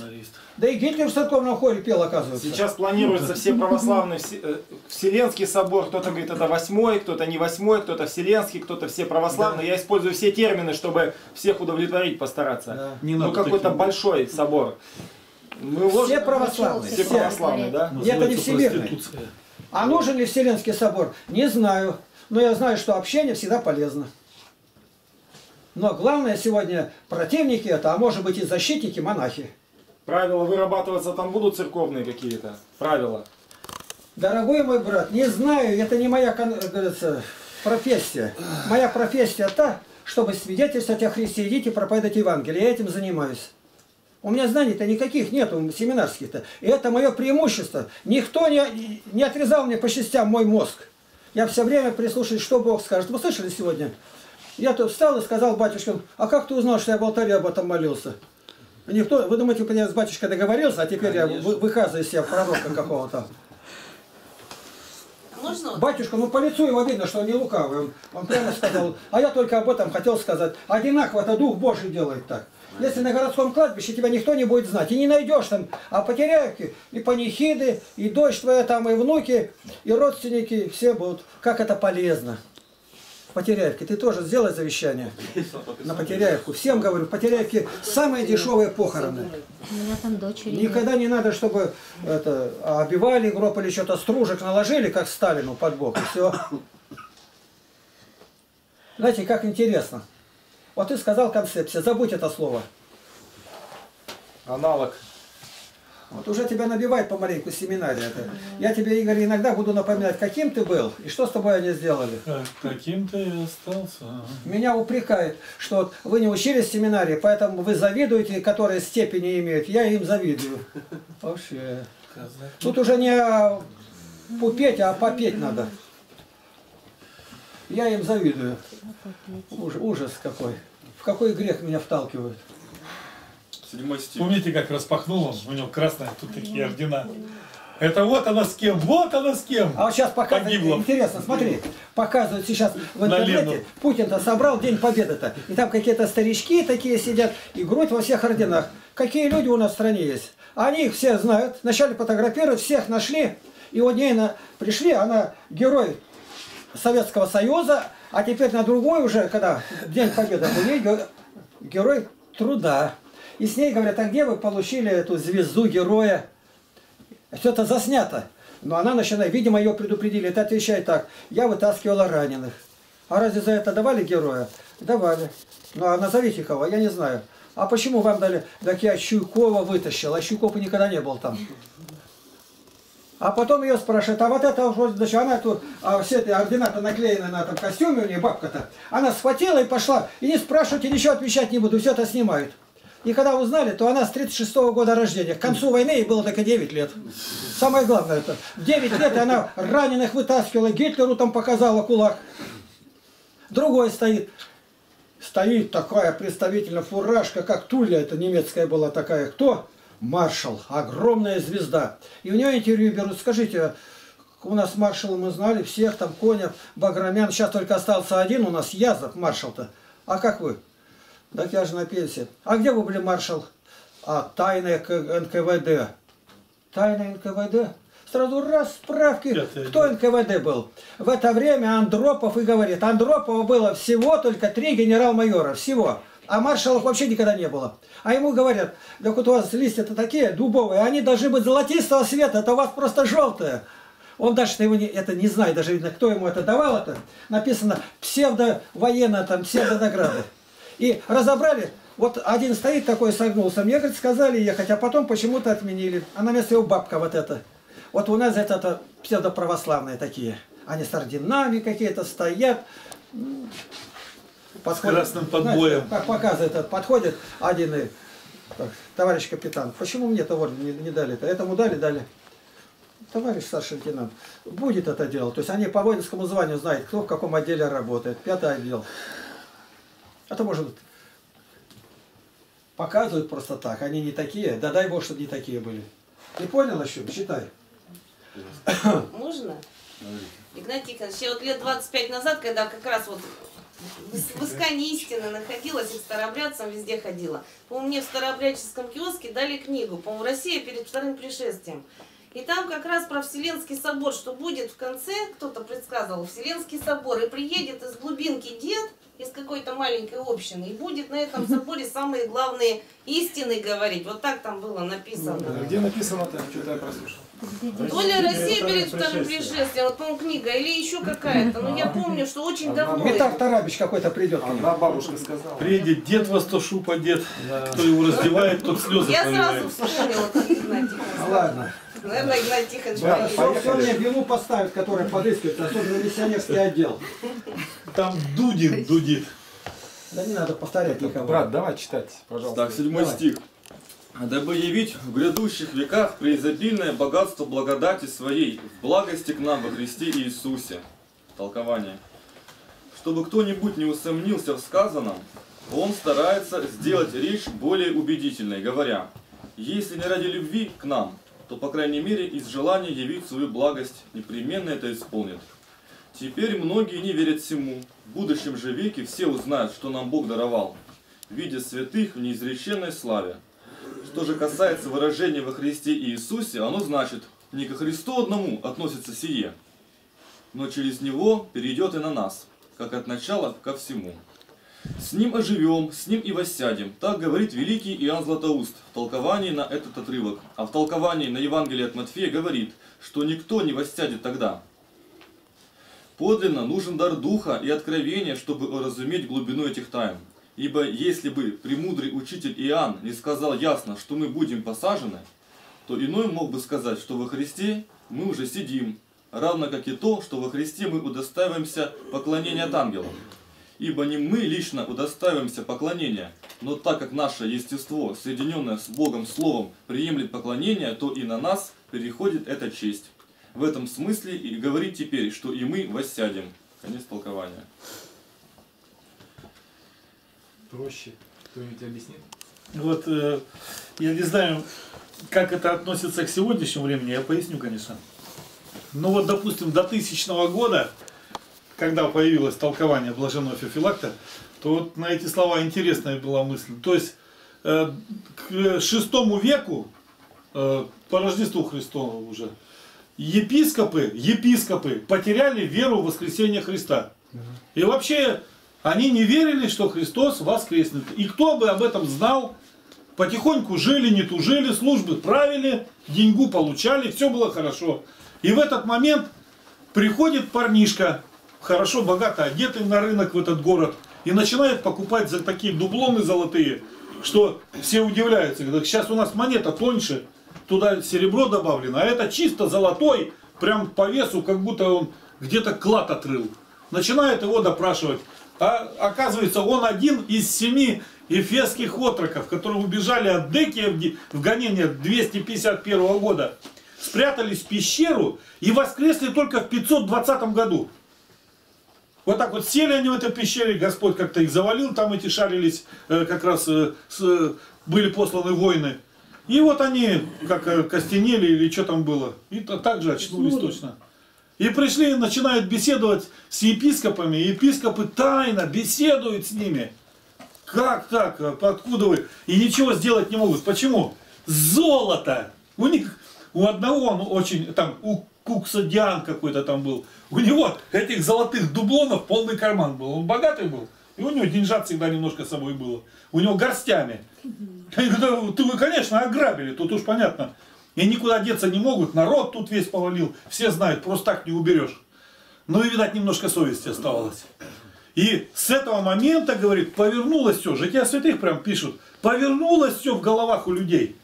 Да и Гитлер в церковном хоре пел, оказывается. Сейчас планируется все православные, э, Вселенский собор, кто-то говорит это восьмой, кто-то не восьмой, кто-то Вселенский, кто-то все православные. Я использую все термины, чтобы всех удовлетворить, постараться. Да. Не ну какой-то большой собор. Мы ложь- Все православные. все все. православные, да? Нет, это не всемирный. А нужен ли Вселенский собор? Не знаю. Но я знаю, что общение всегда полезно. Но главное сегодня противники это, а может быть и защитники, монахи. Правила вырабатываться там будут церковные какие-то правила. Дорогой мой брат, не знаю, это не моя как говорится, профессия. Моя профессия та, чтобы свидетельствовать о Христе, идите проповедовать Евангелие. Я этим занимаюсь. У меня знаний-то никаких нету, семинарских-то. И это мое преимущество. Никто не, не отрезал мне по частям мой мозг. Я все время прислушаюсь, что Бог скажет. Вы слышали сегодня? Я тут встал и сказал батюшкам, а как ты узнал, что я в алтаре об этом молился? Никто, вы думаете, я с батюшкой договорился, а теперь я Конечно. вы- выказываю себя пророка какого-то. Можно? вот? Батюшка, ну по лицу его видно, что он не лукавый. Он, он прямо сказал, а я только об этом хотел сказать. Одинаково это Дух Божий делает так. Если на городском кладбище тебя никто не будет знать, и не найдешь там, а потеряевки, и панихиды, и дочь твоя там, и внуки, и родственники, все будут. Как это полезно. В Потеряевке, ты тоже сделай завещание на Потеряевку. Всем говорю, Потеряевки самые дешевые похороны. У меня там дочери. Никогда не надо, чтобы это, обивали гроб или что-то стружек наложили, как Сталину под бок, и все. Знаете, как интересно. Вот ты сказал концепция, забудь это слово. Аналог. Вот уже тебя набивает помаленьку семинария. Это. Я тебе, Игорь, иногда буду напоминать, каким ты был и что с тобой они сделали. Как, таким-то и остался. Меня упрекают, что вы не учились в семинарии, поэтому вы завидуете, которые степени имеют. Я им завидую. Вообще. Тут уже не пупеть, а попеть надо. Я им завидую. Уж- ужас какой. В какой грех меня вталкивают. Седьмой стих. Помните, как распахнул он? У него красная, тут такие ордена. Это вот она с кем, вот она с кем. А вот сейчас показывают, Погибло. интересно, смотри, показывают сейчас в интернете. Путин-то собрал День Победы-то, и там какие-то старички такие сидят, и грудь во всех орденах. Какие люди у нас в стране есть? Они их все знают, вначале фотографируют, всех нашли, и вот ней на, пришли, она герой Советского Союза, а теперь на другой уже, когда День Победы, у нее ге- герой труда. И с ней говорят, а где вы получили эту звезду героя? Все это заснято. Но она начинает, видимо, ее предупредили. Это отвечает так. Я вытаскивала раненых. А разве за это давали героя? Давали. Ну а назовите кого, я не знаю. А почему вам дали? Так я Чуйкова вытащил, а Чуйкова никогда не был там. А потом ее спрашивают, а вот это значит, она тут, а все эти ордена-то наклеены на этом костюме у нее, бабка-то. Она схватила и пошла, и не спрашивайте, ничего отвечать не буду, все это снимают. И когда узнали, то она с 36 года рождения. К концу войны ей было только 9 лет. Самое главное это. В 9 лет и она раненых вытаскивала, Гитлеру там показала кулак. Другой стоит. Стоит такая представительная фуражка, как Туля, это немецкая была такая. Кто? Маршал, огромная звезда. И у нее интервью берут. Скажите, у нас маршал мы знали всех, там Конев, Баграмян. Сейчас только остался один у нас, Язов, маршал-то. А как вы? Так я же на пенсии. А где вы были, маршал? А, тайное К- НКВД. Тайное НКВД? Сразу раз справки, Это кто НКВД был. В это время Андропов и говорит, Андропова было всего только три генерал-майора, всего. А маршалов вообще никогда не было. А ему говорят, так вот у вас листья-то такие дубовые, они должны быть золотистого цвета, это у вас просто желтые. Он даже его не, это не знает, даже видно, кто ему это давал это. Написано псевдовоенная, там, псевдонаграды. И разобрали, вот один стоит такой, согнулся. Мне, говорит, сказали ехать, а потом почему-то отменили. А на место его бабка вот эта. Вот у нас это, это псевдоправославные такие. Они с орденами какие-то стоят. М, подходят, красным подбоем. знаете, как показывает, этот, подходит один и так, товарищ капитан, почему мне орден не, не дали-то? Этому дали, дали. Товарищ старший лейтенант, будет это дело. То есть они по воинскому званию знают, кто в каком отделе работает. Пятый отдел. Это может быть показывают просто так. Они не такие. Да дай бог, чтобы не такие были. Ты понял о чем? Считай. Можно? Игнатий Тихонович, я вот лет 25 назад, когда как раз вот в искании истины находилась и к старообрядцам везде ходила. По-моему, мне в старообрядческом киоске дали книгу, по-моему, «Россия перед вторым пришествием». И там как раз про Вселенский собор, что будет в конце, кто-то предсказывал, Вселенский собор, и приедет из глубинки дед, из какой-то маленькой общины, и будет на этом соборе самые главные истины говорить. Вот так там было написано. Где написано-то? Что-то я прослушал. То ли Россия перед вторым пришествием, вот, по-моему, книга, или еще какая-то. Но я помню, что очень давно. Витак Тарабич какой-то придет. Одна бабушка сказала. Приедет дед шуб одет, кто его раздевает, тот слезы Я сразу вспомнила, как Игнатий Тихонович. Ладно. Наверное, Игнатий Тихонович Да. Все, все мне вину поставят, которые подыскивают, особенно миссионерский отдел. Там Дудин дудит. Да не надо повторять никому. Брат, давай читать, пожалуйста. Так, седьмой Давай. стих. «Дабы явить в грядущих веках преизобильное богатство благодати своей в благости к нам во Христе Иисусе». Толкование. «Чтобы кто-нибудь не усомнился в сказанном, Он старается сделать речь более убедительной, говоря, если не ради любви к нам, то, по крайней мере, из желания явить свою благость непременно это исполнит. Теперь многие не верят всему. В будущем же веке все узнают, что нам Бог даровал, видя святых в неизреченной славе. Что же касается выражения во Христе Иисусе, оно значит, не ко Христу одному относится сие, но через Него перейдет и на нас, как от начала ко всему. С Ним оживем, с Ним и воссядем. Так говорит великий Иоанн Златоуст в толковании на этот отрывок. А в толковании на Евангелие от Матфея говорит, что никто не воссядет тогда. Подлинно нужен дар духа и откровения, чтобы уразуметь глубину этих тайн. Ибо если бы премудрый учитель Иоанн не сказал ясно, что мы будем посажены, то иной мог бы сказать, что во Христе мы уже сидим, равно как и то, что во Христе мы удостаиваемся поклонения от ангелов. Ибо не мы лично удостаиваемся поклонения, но так как наше естество, соединенное с Богом Словом, приемлет поклонение, то и на нас переходит эта честь. В этом смысле и говорит теперь, что и мы воссядем. Конец толкования. Проще. Кто-нибудь объяснит? Вот э, я не знаю, как это относится к сегодняшнему времени, я поясню, конечно. Ну вот, допустим, до тысячного года, когда появилось толкование блаженного Феофилакта, то вот на эти слова интересная была мысль. То есть э, к шестому веку, э, по Рождеству Христову уже, епископы, епископы потеряли веру в воскресение Христа. И вообще они не верили, что Христос воскреснет. И кто бы об этом знал, потихоньку жили, не тужили, службы правили, деньгу получали, все было хорошо. И в этот момент приходит парнишка, хорошо, богато одетый на рынок в этот город, и начинает покупать за такие дублоны золотые, что все удивляются. Говорят, сейчас у нас монета тоньше, туда серебро добавлено, а это чисто золотой, прям по весу, как будто он где-то клад отрыл. Начинает его допрашивать. А оказывается, он один из семи эфесских отроков, которые убежали от Декия в гонение 251 года, спрятались в пещеру и воскресли только в 520 году. Вот так вот сели они в этой пещере, Господь как-то их завалил, там эти шарились, э, как раз э, с, были посланы воины. И вот они как э, костенели или что там было. И так же очнулись точно. И пришли и начинают беседовать с епископами. Епископы тайно беседуют с ними. Как так? Откуда вы? И ничего сделать не могут. Почему? Золото! У них, у одного он очень, там, у Кукса Диан какой-то там был. У него этих золотых дублонов полный карман был. Он богатый был. И у него деньжат всегда немножко с собой было. У него горстями. Они говорят, ты вы, конечно, ограбили, тут уж понятно. И никуда деться не могут, народ тут весь повалил, все знают, просто так не уберешь. Ну и, видать, немножко совести оставалось. И с этого момента, говорит, повернулось все, жития святых прям пишут, повернулось все в головах у людей.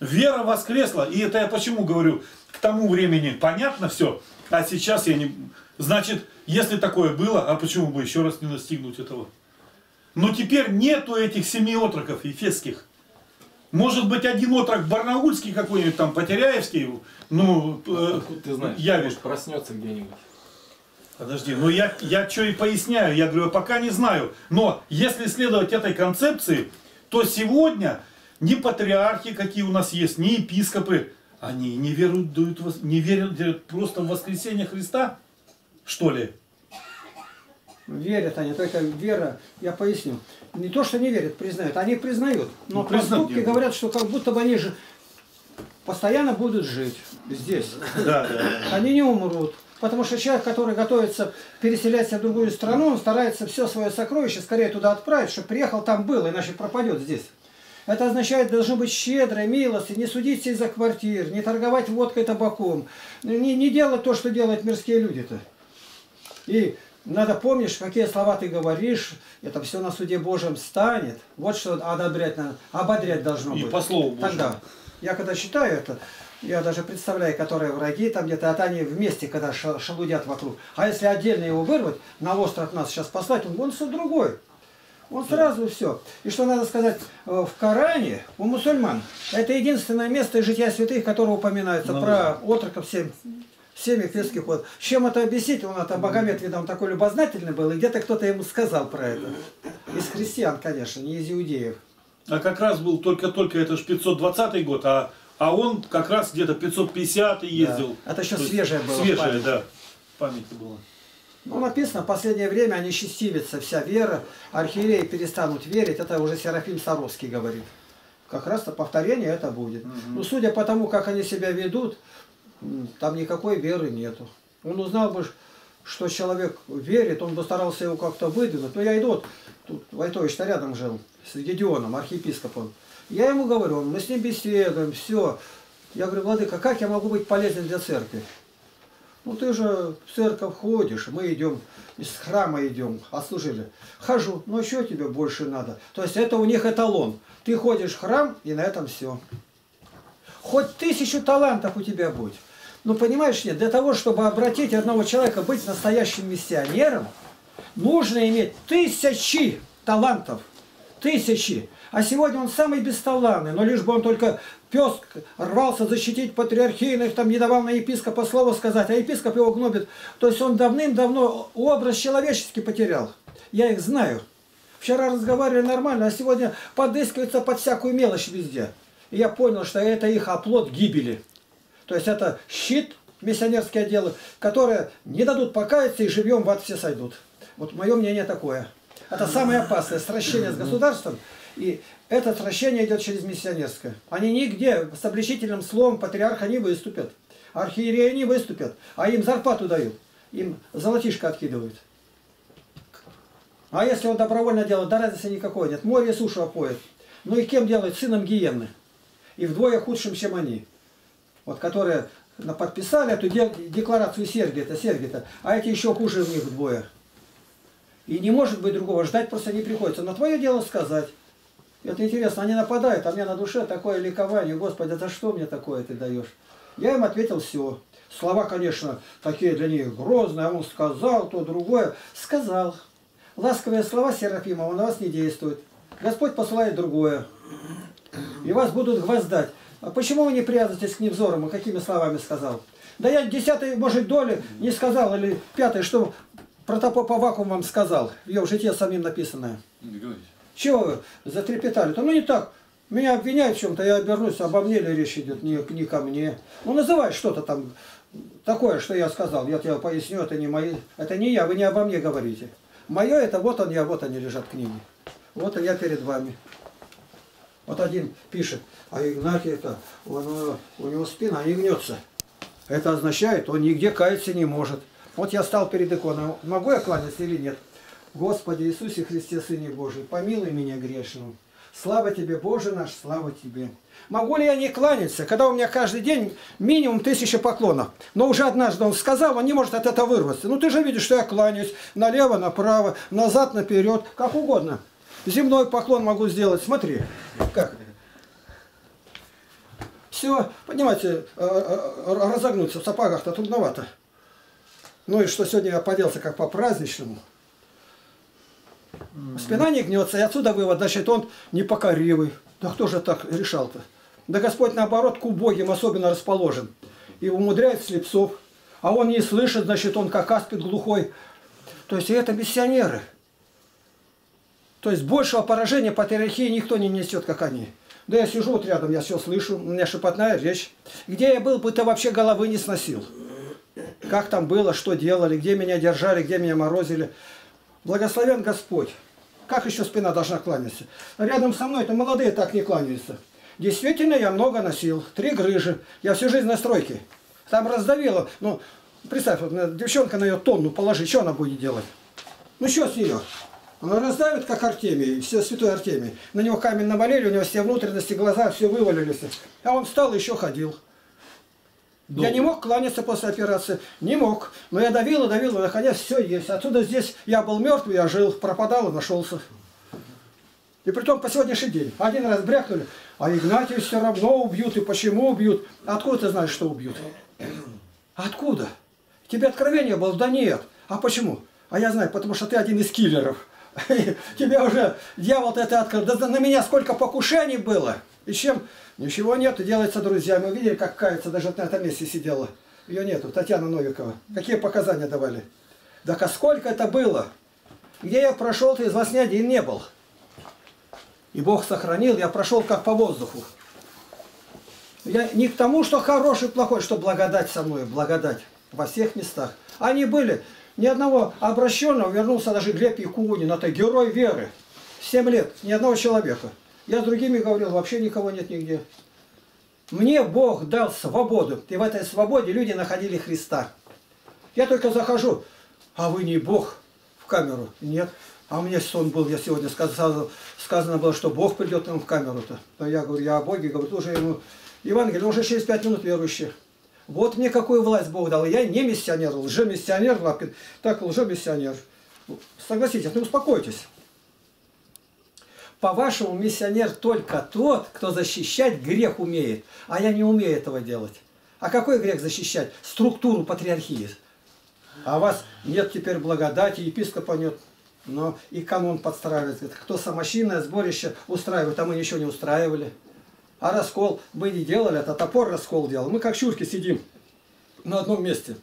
Вера воскресла, и это я почему говорю, к тому времени понятно все, а сейчас я не... Значит, если такое было, а почему бы еще раз не достигнуть этого? Но теперь нету этих семи отроков ефесских. Может быть, один отрок барнаульский какой-нибудь там, Потеряевский, ну, э, Откуда ты знаешь? явишь. Проснется где-нибудь. Подожди, ну я, я что и поясняю, я говорю, пока не знаю. Но если следовать этой концепции, то сегодня ни патриархи, какие у нас есть, ни епископы, они не веруют, не верят просто в воскресение Христа, что ли? Верят они, только вера, я поясню. Не то, что не верят, признают, они признают. Но Ну, поступки говорят, что как будто бы они же постоянно будут жить здесь. Да, да. Они не умрут. Потому что человек, который готовится переселяться в другую страну, он старается все свое сокровище скорее туда отправить, чтобы приехал там был, иначе пропадет здесь. Это означает, должно быть щедрой, милости, не судить из-за квартир, не торговать водкой, табаком, не, не делать то, что делают мирские люди-то. И надо помнишь, какие слова ты говоришь, это все на суде Божьем станет. Вот что одобрять надо, ободрять должно и быть. И по слову Божьему. Тогда, я когда читаю это, я даже представляю, которые враги там где-то, а они вместе, когда шелудят вокруг. А если отдельно его вырвать, на остров нас сейчас послать, он, он все другой. Он сразу все. И что надо сказать, э, в Коране у мусульман это единственное место из жития святых, которое упоминается ну, про да. отроков семь всеми христских вот. С чем это объяснить? Он это богомет видно, он такой любознательный был, и где-то кто-то ему сказал про это. Из христиан, конечно, не из иудеев. А как раз был только-только, это же 520 год, а, а он как раз где-то 550 ездил. Да. Это еще свежая была Свежая, память. да, память была. Ну, написано, в последнее время они счастливятся, вся вера, архиереи перестанут верить, это уже Серафим Саровский говорит. Как раз-то повторение это будет. Угу. Ну, судя по тому, как они себя ведут, там никакой веры нету. Он узнал бы, что человек верит, он бы старался его как-то выдвинуть. Но я иду, вот, тут Войтович-то рядом жил, с Гедеоном, архиепископом. Я ему говорю, мы с ним беседуем, все. Я говорю, Владыка, как я могу быть полезен для церкви? Ну ты же в церковь ходишь, мы идем, из храма идем, отслужили. Хожу, ну что тебе больше надо? То есть это у них эталон. Ты ходишь в храм, и на этом все. Хоть тысячу талантов у тебя будет. Ну понимаешь, нет, для того, чтобы обратить одного человека, быть настоящим миссионером, нужно иметь тысячи талантов. Тысячи. А сегодня он самый бесталанный, но лишь бы он только пес рвался защитить патриархийных, там не давал на епископа слово сказать, а епископ его гнобит. То есть он давным-давно образ человеческий потерял. Я их знаю. Вчера разговаривали нормально, а сегодня подыскивается под всякую мелочь везде. И я понял, что это их оплот гибели. То есть это щит, миссионерские отделы, которые не дадут покаяться и живьем в ад все сойдут. Вот мое мнение такое. Это самое опасное сращение с государством. И это сращение идет через миссионерское. Они нигде с обличительным словом патриарха не выступят. Архиереи не выступят. А им зарплату дают. Им золотишко откидывают. А если он добровольно делает, да разницы никакой нет. Море и сушу опоет. Ну и кем делает? Сыном гиенны. И вдвое худшим, чем они. Вот которые подписали эту де- декларацию Сергия-то, Сергия-то, а эти еще хуже у них вдвое. И не может быть другого, ждать просто не приходится. Но твое дело сказать. Это интересно, они нападают, а мне на душе такое ликование. Господи, за что мне такое ты даешь? Я им ответил все. Слова, конечно, такие для них грозные, а он сказал то, другое. Сказал. Ласковые слова Серафимова на вас не действуют. Господь посылает другое. И вас будут гвоздать. А почему вы не привязываетесь к невзорам? И какими словами сказал? Да я десятой, может, доли не сказал, или пятой, что протопоп Авакум вам сказал. В его житие самим написанное. Не говорите. Чего вы затрепетали-то? Ну не так. Меня обвиняют в чем-то, я обернусь, обо мне ли речь идет, не, не ко мне. Ну называй что-то там такое, что я сказал. Я тебе поясню, это не мои, это не я, вы не обо мне говорите. Мое это вот он, я, вот они лежат книги. Вот я перед вами. Вот один пишет, а Игнатий это, он, у него спина не гнется. Это означает, он нигде каяться не может. Вот я стал перед иконой, могу я кланяться или нет? Господи Иисусе Христе, Сыне Божий, помилуй меня грешного. Слава Тебе, Боже наш, слава Тебе. Могу ли я не кланяться, когда у меня каждый день минимум тысяча поклонов? Но уже однажды он сказал, он не может от этого вырваться. Ну ты же видишь, что я кланяюсь налево, направо, назад, наперед, как угодно. Земной поклон могу сделать, смотри. Как? Все, понимаете, э, э, разогнуться в сапогах-то трудновато. Ну и что сегодня я поделся как по-праздничному. Спина не гнется, и отсюда вывод, значит, он непокоривый. Да кто же так решал-то? Да Господь, наоборот, к убогим особенно расположен. И умудряет слепцов. А он не слышит, значит, он как аспид глухой. То есть это миссионеры. То есть большего поражения по патриархии никто не несет, как они. Да я сижу вот рядом, я все слышу, у меня шепотная речь. Где я был бы, ты вообще головы не сносил. Как там было, что делали, где меня держали, где меня морозили. Благословен Господь. Как еще спина должна кланяться? Рядом со мной это молодые так не кланяются. Действительно, я много носил. Три грыжи. Я всю жизнь на стройке. Там раздавило. Ну, представь, вот, на- девчонка на ее тонну положи, что она будет делать? Ну, что с нее? Она раздавит, как Артемий, все святой Артемий. На него камень навалили, у него все внутренности, глаза, все вывалились. А он встал и еще ходил. Я не мог кланяться после операции. Не мог. Но я давил и давил, и наконец все есть. Отсюда здесь я был мертвый, я жил, пропадал и нашелся. И притом по сегодняшний день. Один раз брякнули, а Игнатия все равно убьют. И почему убьют? Откуда ты знаешь, что убьют? Откуда? Тебе откровение было? Да нет. А почему? А я знаю, потому что ты один из киллеров. Тебя уже дьявол-то это открыл. Да на меня сколько покушений было. И чем? Ничего нет, делается друзья. Мы видели, как кается, даже на этом месте сидела. Ее нету, Татьяна Новикова. Какие показания давали? Так а сколько это было? Где я прошел, ты из вас ни один не был. И Бог сохранил, я прошел как по воздуху. Я не к тому, что хороший, плохой, что благодать со мной, благодать во всех местах. Они были. Ни одного обращенного вернулся даже Глеб Якунин, это герой веры. Семь лет, ни одного человека. Я с другими говорил, вообще никого нет нигде. Мне Бог дал свободу, и в этой свободе люди находили Христа. Я только захожу, а вы не Бог в камеру. Нет. А у меня сон был, я сегодня сказал, сказано было, что Бог придет нам в камеру-то. Но я говорю, я о Боге, говорю, уже ему, Евангелие, уже через пять минут верующих. Вот мне какую власть Бог дал. Я не миссионер, лжемиссионер, Лапкин. Так, лжемиссионер. Согласитесь, ну успокойтесь. По-вашему, миссионер только тот, кто защищать грех умеет. А я не умею этого делать. А какой грех защищать? Структуру патриархии. А у вас нет теперь благодати, епископа нет. Но и канон подстраивает. Кто самощинное сборище устраивает, а мы ничего не устраивали. А раскол мы не делали, это топор раскол делал. Мы как щурки сидим на одном месте.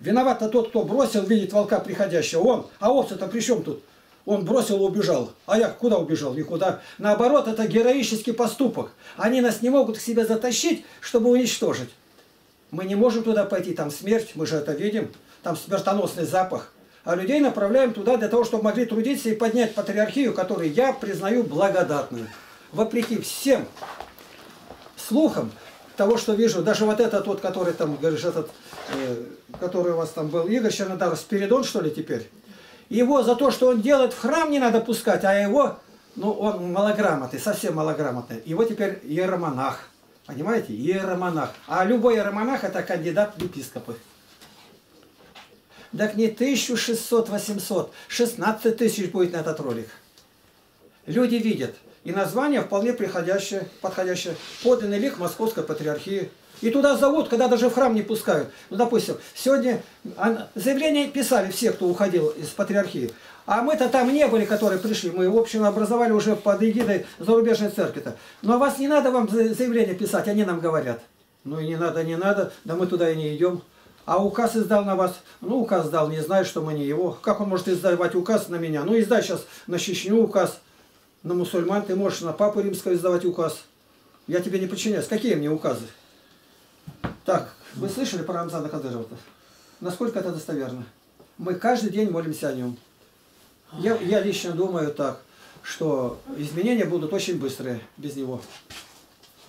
Виноват-то тот, кто бросил видеть волка приходящего. Он. А овцы-то при чем тут? Он бросил и убежал. А я куда убежал? Никуда. Наоборот, это героический поступок. Они нас не могут к себе затащить, чтобы уничтожить. Мы не можем туда пойти, там смерть, мы же это видим. Там смертоносный запах. А людей направляем туда для того, чтобы могли трудиться и поднять патриархию, которую я признаю благодатную. Вопреки всем слухам того, что вижу, даже вот этот вот, который там, говоришь, этот, э, который у вас там был, Игорь Чернодаров, Спиридон, что ли, теперь? Его за то, что он делает в храм не надо пускать, а его, ну, он малограмотный, совсем малограмотный. Его теперь иеромонах. Понимаете? Иеромонах. А любой иеромонах это кандидат в епископы. Так не 1600-800, 16 тысяч будет на этот ролик. Люди видят. И название вполне приходящее, подходящее. Подлинный лик Московской Патриархии. И туда зовут, когда даже в храм не пускают. Ну, допустим, сегодня заявление писали все, кто уходил из Патриархии. А мы-то там не были, которые пришли. Мы, в общем, образовали уже под эгидой зарубежной церкви-то. Но вас не надо вам заявление писать, они нам говорят. Ну и не надо, не надо, да мы туда и не идем. А указ издал на вас. Ну, указ дал, не знаю, что мы не его. Как он может издавать указ на меня? Ну, издай сейчас на Чечню указ. На мусульман ты можешь на Папу Римского издавать указ. Я тебе не подчиняюсь. Какие мне указы? Так, вы слышали про Рамзана Кадырова? -то? Насколько это достоверно? Мы каждый день молимся о нем. Я, я лично думаю так, что изменения будут очень быстрые без него.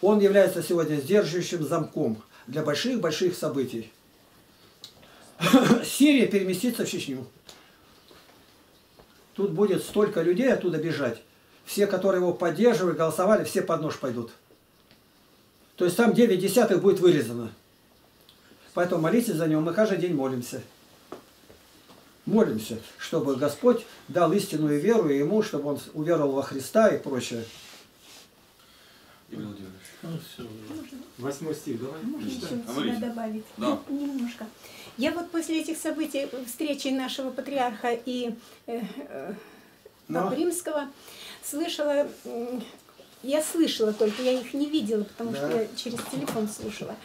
Он является сегодня сдерживающим замком для больших-больших событий. Сирия переместится в Чечню. Тут будет столько людей оттуда бежать. Все, которые его поддерживали, голосовали, все под нож пойдут. То есть там 9 десятых будет вырезано. Поэтому молитесь за него, мы каждый день молимся. Молимся, чтобы Господь дал истинную веру ему, чтобы он уверовал во Христа и прочее. Игорь Владимирович. Ну, Восьмой стих, давай. Можно еще Читаем. сюда добавить? Да. Немножко. Я вот после этих событий, встречи нашего патриарха и э, э, Но. Папы Римского, слышала, я слышала только, я их не видела, потому Да. что я через телефон слушала.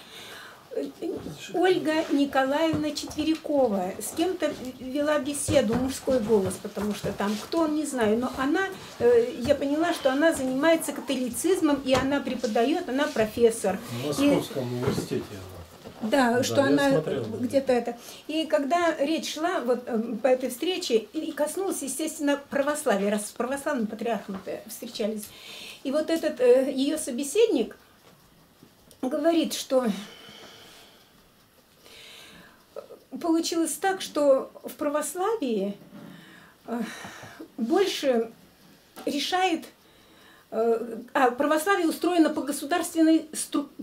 Ольга Николаевна Четверякова с кем-то вела беседу, мужской голос, потому что там, кто он, не знаю, но она, э, я поняла, что она занимается католицизмом, и она преподает, она профессор. В Московском университете она. Да, что я она где-то это. И когда речь шла вот э, по этой встрече, и коснулась, естественно, православия, раз с православным патриархом встречались. И вот этот э, ее собеседник говорит, что получилось так, что в православии э, больше решает а православие устроено по государственной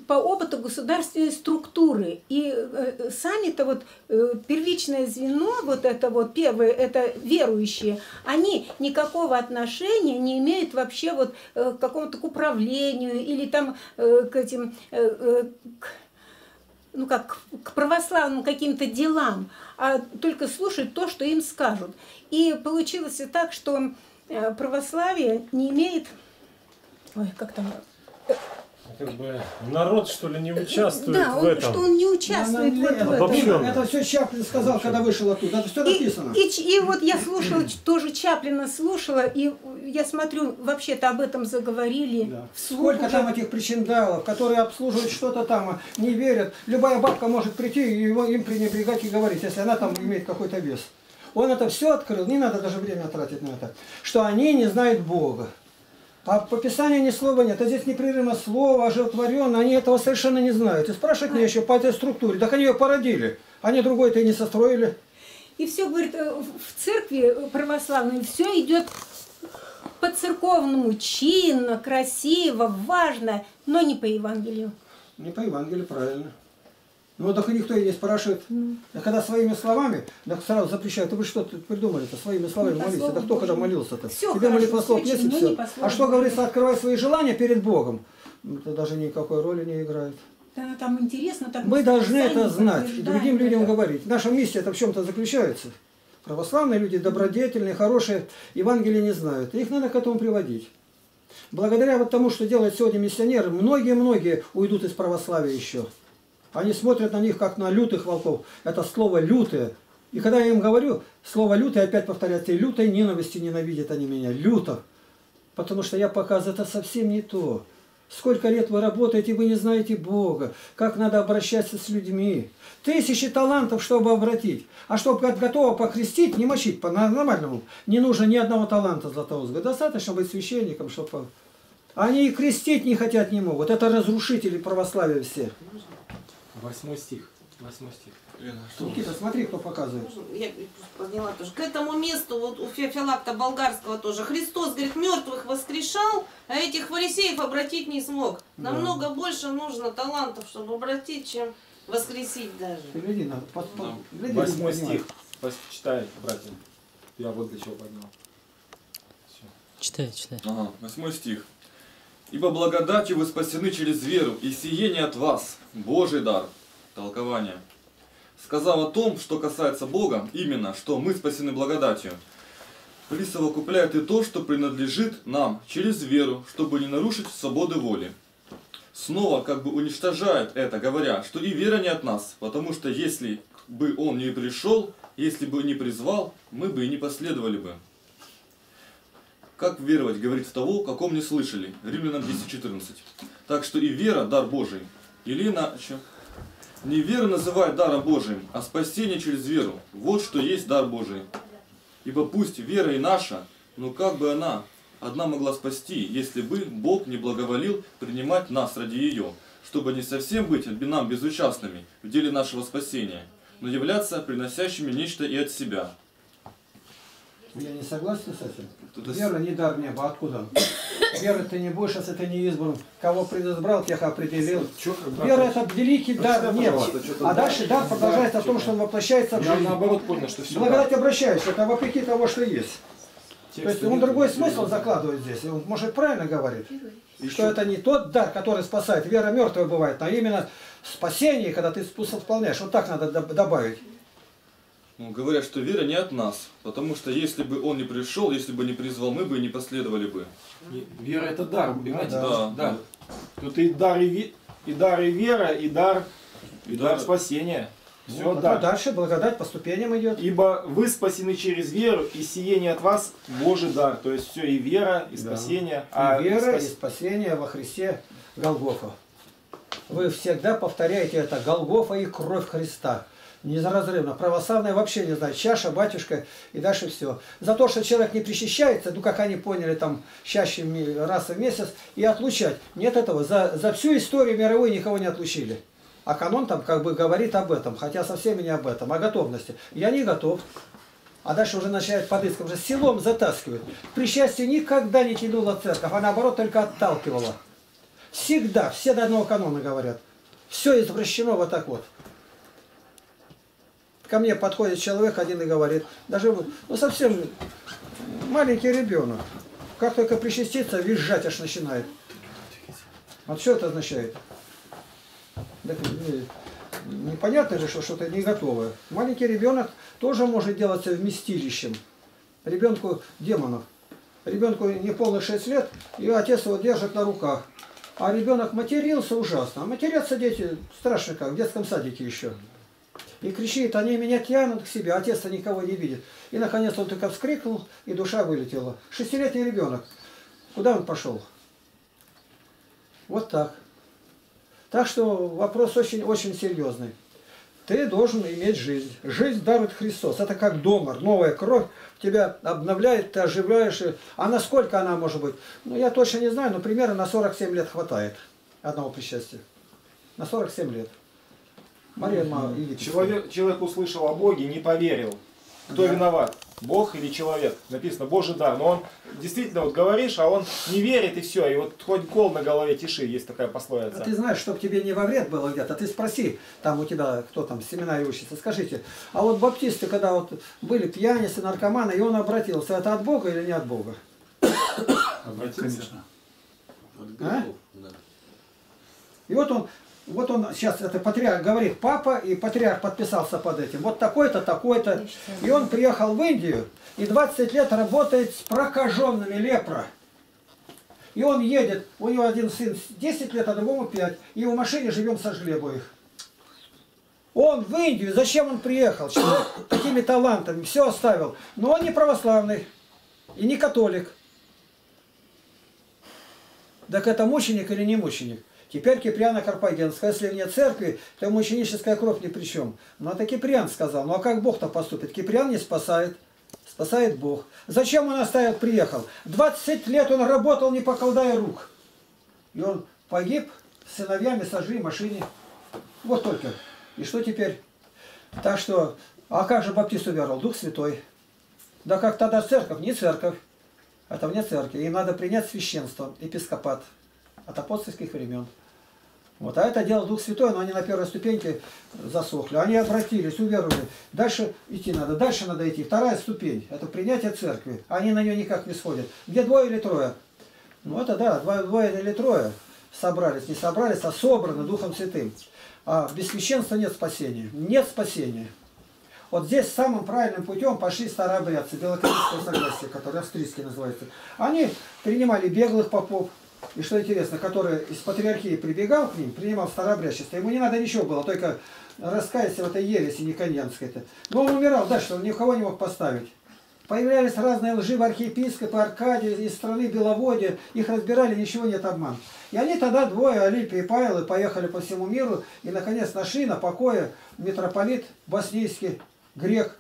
по опыту государственной структуры и э, сами-то вот э, первичное звено вот это вот первое это верующие они никакого отношения не имеют вообще вот э, к какому-то к управлению или там э, к этим э, э, к- ну как, к православным каким-то делам, а только слушать то, что им скажут. И получилось так, что э, православие не имеет, ой, как там, как бы народ, что ли, не участвует Да, в он, этом. что он не участвует вот в это, этом. Обобщенно. это все Чаплин сказал, когда вышел оттуда. Это все И, написано. и ч- и вот я слушала, тоже Чаплина слушала, и я смотрю, вообще-то об этом заговорили. Да. вслух Сколько уже. там этих причиндалов, которые обслуживают что-то там, а не верят. Любая бабка может прийти и его, им пренебрегать и говорить, если она там имеет какой-то вес. Он это все открыл, не надо даже время тратить на это, что они не знают Бога. А по Писанию ни слова нет. А здесь непрерывно слово, оживотворенно. Они этого совершенно не знают. И спрашивать мне еще по этой структуре. Так они ее породили. Они другой-то и не состроили. И все, говорит, э, в в церкви православной все идет по церковному, чинно, красиво, важно, но не по Евангелию. Не по Евангелию, правильно. Ну, так и никто и не спрашивает. А когда своими словами, так сразу запрещают. «Да Вы что тут придумали-то? Своими словами по молиться. Да кто когда молился-то? Тебе молитвослов чинно, все. слову А что говорится, открывай свои желания перед Богом? Ну, Это даже никакой роли не играет. Да, там интересно. Так Мы должны это знать и другим людям это. говорить. Наша миссия это в чем-то заключается. Православные люди добродетельные, хорошие, Евангелие не знают. Их надо к этому приводить. Благодаря вот тому, что делают сегодня миссионеры, многие-многие уйдут из православия еще. Они смотрят на них, как на лютых волков. Это слово «лютое». И когда я им говорю, слово «лютое» опять повторяется, и лютой ненависти ненавидят они меня. Люто. Потому что я показываю, это совсем не то. Сколько лет вы работаете, вы не знаете Бога, как надо обращаться с людьми. Тысячи талантов, чтобы обратить. А чтобы го- готово покрестить, не мочить по-нормальному, не нужно ни одного таланта Златоуста. Достаточно быть священником, чтобы... Они и крестить не хотят, не могут. Это разрушители православия все. Восьмой стих. Восьмой стих. Никита, смотри, кто показывает. Я поняла тоже. К этому месту, вот у Фе- Феофилакта Болгарского тоже, Христос, говорит, мертвых воскрешал, а этих фарисеев обратить не смог. Намного больше нужно талантов, чтобы обратить, чем воскресить даже. Ты гляди, надо. под- под- гляди, Восьмой стих. Читай, братья. Я вот для чего поднял. Читай, читай. Ага, восьмой стих. «Ибо благодатью вы спасены через веру, и сие не от вас, Божий дар». Толкование. Сказав о том, что касается Бога, именно, что мы спасены благодатью, присовокупляет и то, что принадлежит нам через веру, чтобы не нарушить свободы воли. Снова как бы уничтожает это, говоря, что и вера не от нас, потому что если бы Он не пришел, если бы не призвал, мы бы и не последовали бы. Как веровать, говорит в того, каком не слышали. Римлянам 10.14. Так что и вера – дар Божий. Или иначе. Не вера называет даром Божиим, а спасение через веру. Вот что есть дар Божий. Ибо пусть вера и наша, но как бы она одна могла спасти, если бы Бог не благоволил принимать нас ради ее, чтобы не совсем быть нам безучастными в деле нашего спасения, но являться приносящими нечто и от себя. Я не согласен с этим. Тут Вера не дар неба. Откуда? Вера ты не будешь, если ты не избран. Кого предизбрал, тех определил. Бы- Вера это великий дар неба. А дальше дар продолжается в том, что он воплощается в Я жизнь. наоборот понял, что все. Благодать обращаешься, это вопреки того, что есть. То есть он другой смысл закладывает здесь. И Он, может, правильно говорит. Что это не тот дар, который спасает. Вера мертвая бывает, а именно спасение, когда ты исполняешь. Вот так надо доб- добавить. Ну, говорят, что вера не от нас, потому что если бы он не пришел, если бы не призвал, мы бы и не последовали бы. Вера это дар, понимаете? Да, Да. Тут и дар и, ви- и дар и вера, и дар, и, И дар дар- спасения. Все Вот, дар. а дальше благодать по ступеням идет. Ибо вы спасены через веру, и сие не от вас Божий дар. То есть все и вера, и Да. спасение. И а вера, и спас- спасение во Христе Голгофа. Вы всегда повторяете это. Голгофа и кровь Христа. Неразрывно. Православные вообще не знают. Чаша, батюшка и дальше все. За то, что человек не причащается, ну как они поняли, там чаще раз в месяц, и отлучать. Нет этого. За, за всю историю мировую никого не отлучили. А канон там как бы говорит об этом, хотя совсем не об этом, о готовности. Я не готов. А дальше уже начинает подыском, уже селом затаскивает. При счастье никогда не тянула церковь, а наоборот только отталкивала. Всегда, все до одного канона говорят. Все извращено вот так вот. Ко мне подходит человек один и говорит, даже вот, ну совсем маленький ребенок, как только причастится, визжать аж начинает. Вот что это означает? Так, не- непонятно же, что что-то не готовое. Маленький ребенок тоже может делаться вместилищем. Ребенку демонов. Ребенку не полных 6 лет, и отец его держит на руках. А ребенок матерился ужасно. А матерятся дети страшно как, в детском садике еще. И кричит, они меня тянут к себе, отец-то никого не видит. И наконец он только вскрикнул, и душа вылетела. Шестилетний ребенок. Куда он пошел? Вот так. Так что вопрос очень-очень серьезный. Ты должен иметь жизнь. Жизнь дарует Христос. Это как донор. Новая кровь тебя обновляет, ты оживляешь. А насколько она может быть? Ну, я точно не знаю, но примерно на 47 лет хватает одного причастия. На 47 лет. Мария. Человек, человек услышал о Боге, не поверил. Кто Да. виноват? Бог или человек? Написано Божий дар. Но он действительно вот говоришь, а он не верит и все. И вот хоть кол на голове тиши, есть такая А пословица. ты знаешь, чтобы тебе не во вред было где-то, ты спроси, там у тебя, кто там, в семинаре учится, скажите, а вот баптисты, когда вот были пьяницы, наркоманы, и он обратился, это от Бога или не от Бога? Конечно. От А? да. И вот он, вот он сейчас, это патриарх говорит, папа, и патриарх подписался под этим. Вот такой-то, такой-то. И он приехал в Индию, и 20 лет работает с прокаженными лепро. И он едет, у него один сын 10 лет, а другому 5. И в машине живем сожгли обоих. Он в Индию, зачем он приехал? Человек такими талантами, все оставил. Но он не православный и не католик. Так это мученик или не мученик? Теперь Киприана Карпагенская, если вне церкви, то мученическая кровь ни при чем. Но это Киприан сказал. Ну а как Бог-то поступит? Киприан не спасает. Спасает Бог. Зачем он оставил, приехал? 20 лет он работал, не поколдая рук. И он погиб, с сыновьями сожгли машине. Вот только. И что теперь? Так что, а как же баптист уверовал? Дух Святой. Да как тогда церковь? Не церковь. Это вне церкви. Им надо принять священство, епископат от апостольских времен. Вот. А это дело Дух Святой, но они на первой ступеньке засохли. Они обратились, уверовали. Дальше идти надо, дальше надо идти. Вторая ступень – это принятие церкви. Они на нее никак не сходят. Где двое или трое? Ну это да, двое, двое или трое собрались. Не собрались, а собраны Духом Святым. А без священства нет спасения. Нет спасения. Вот здесь самым правильным путем пошли старообрядцы, белокрестное согласие, которое австрийский называется. Они принимали беглых попов, и что интересно, который из патриархии прибегал к ним, принимал старообрядчество. Ему не надо ничего было, только раскаяться в этой ереси никоньянской. -то. Но он умирал дальше, он никого не мог поставить. Появлялись разные лживые архиепископы Аркадии из страны Беловодья, их разбирали, ничего нет обман. И они тогда двое, Олимпий и Павел, поехали по всему миру, и наконец нашли на покое митрополит боснийский, грек,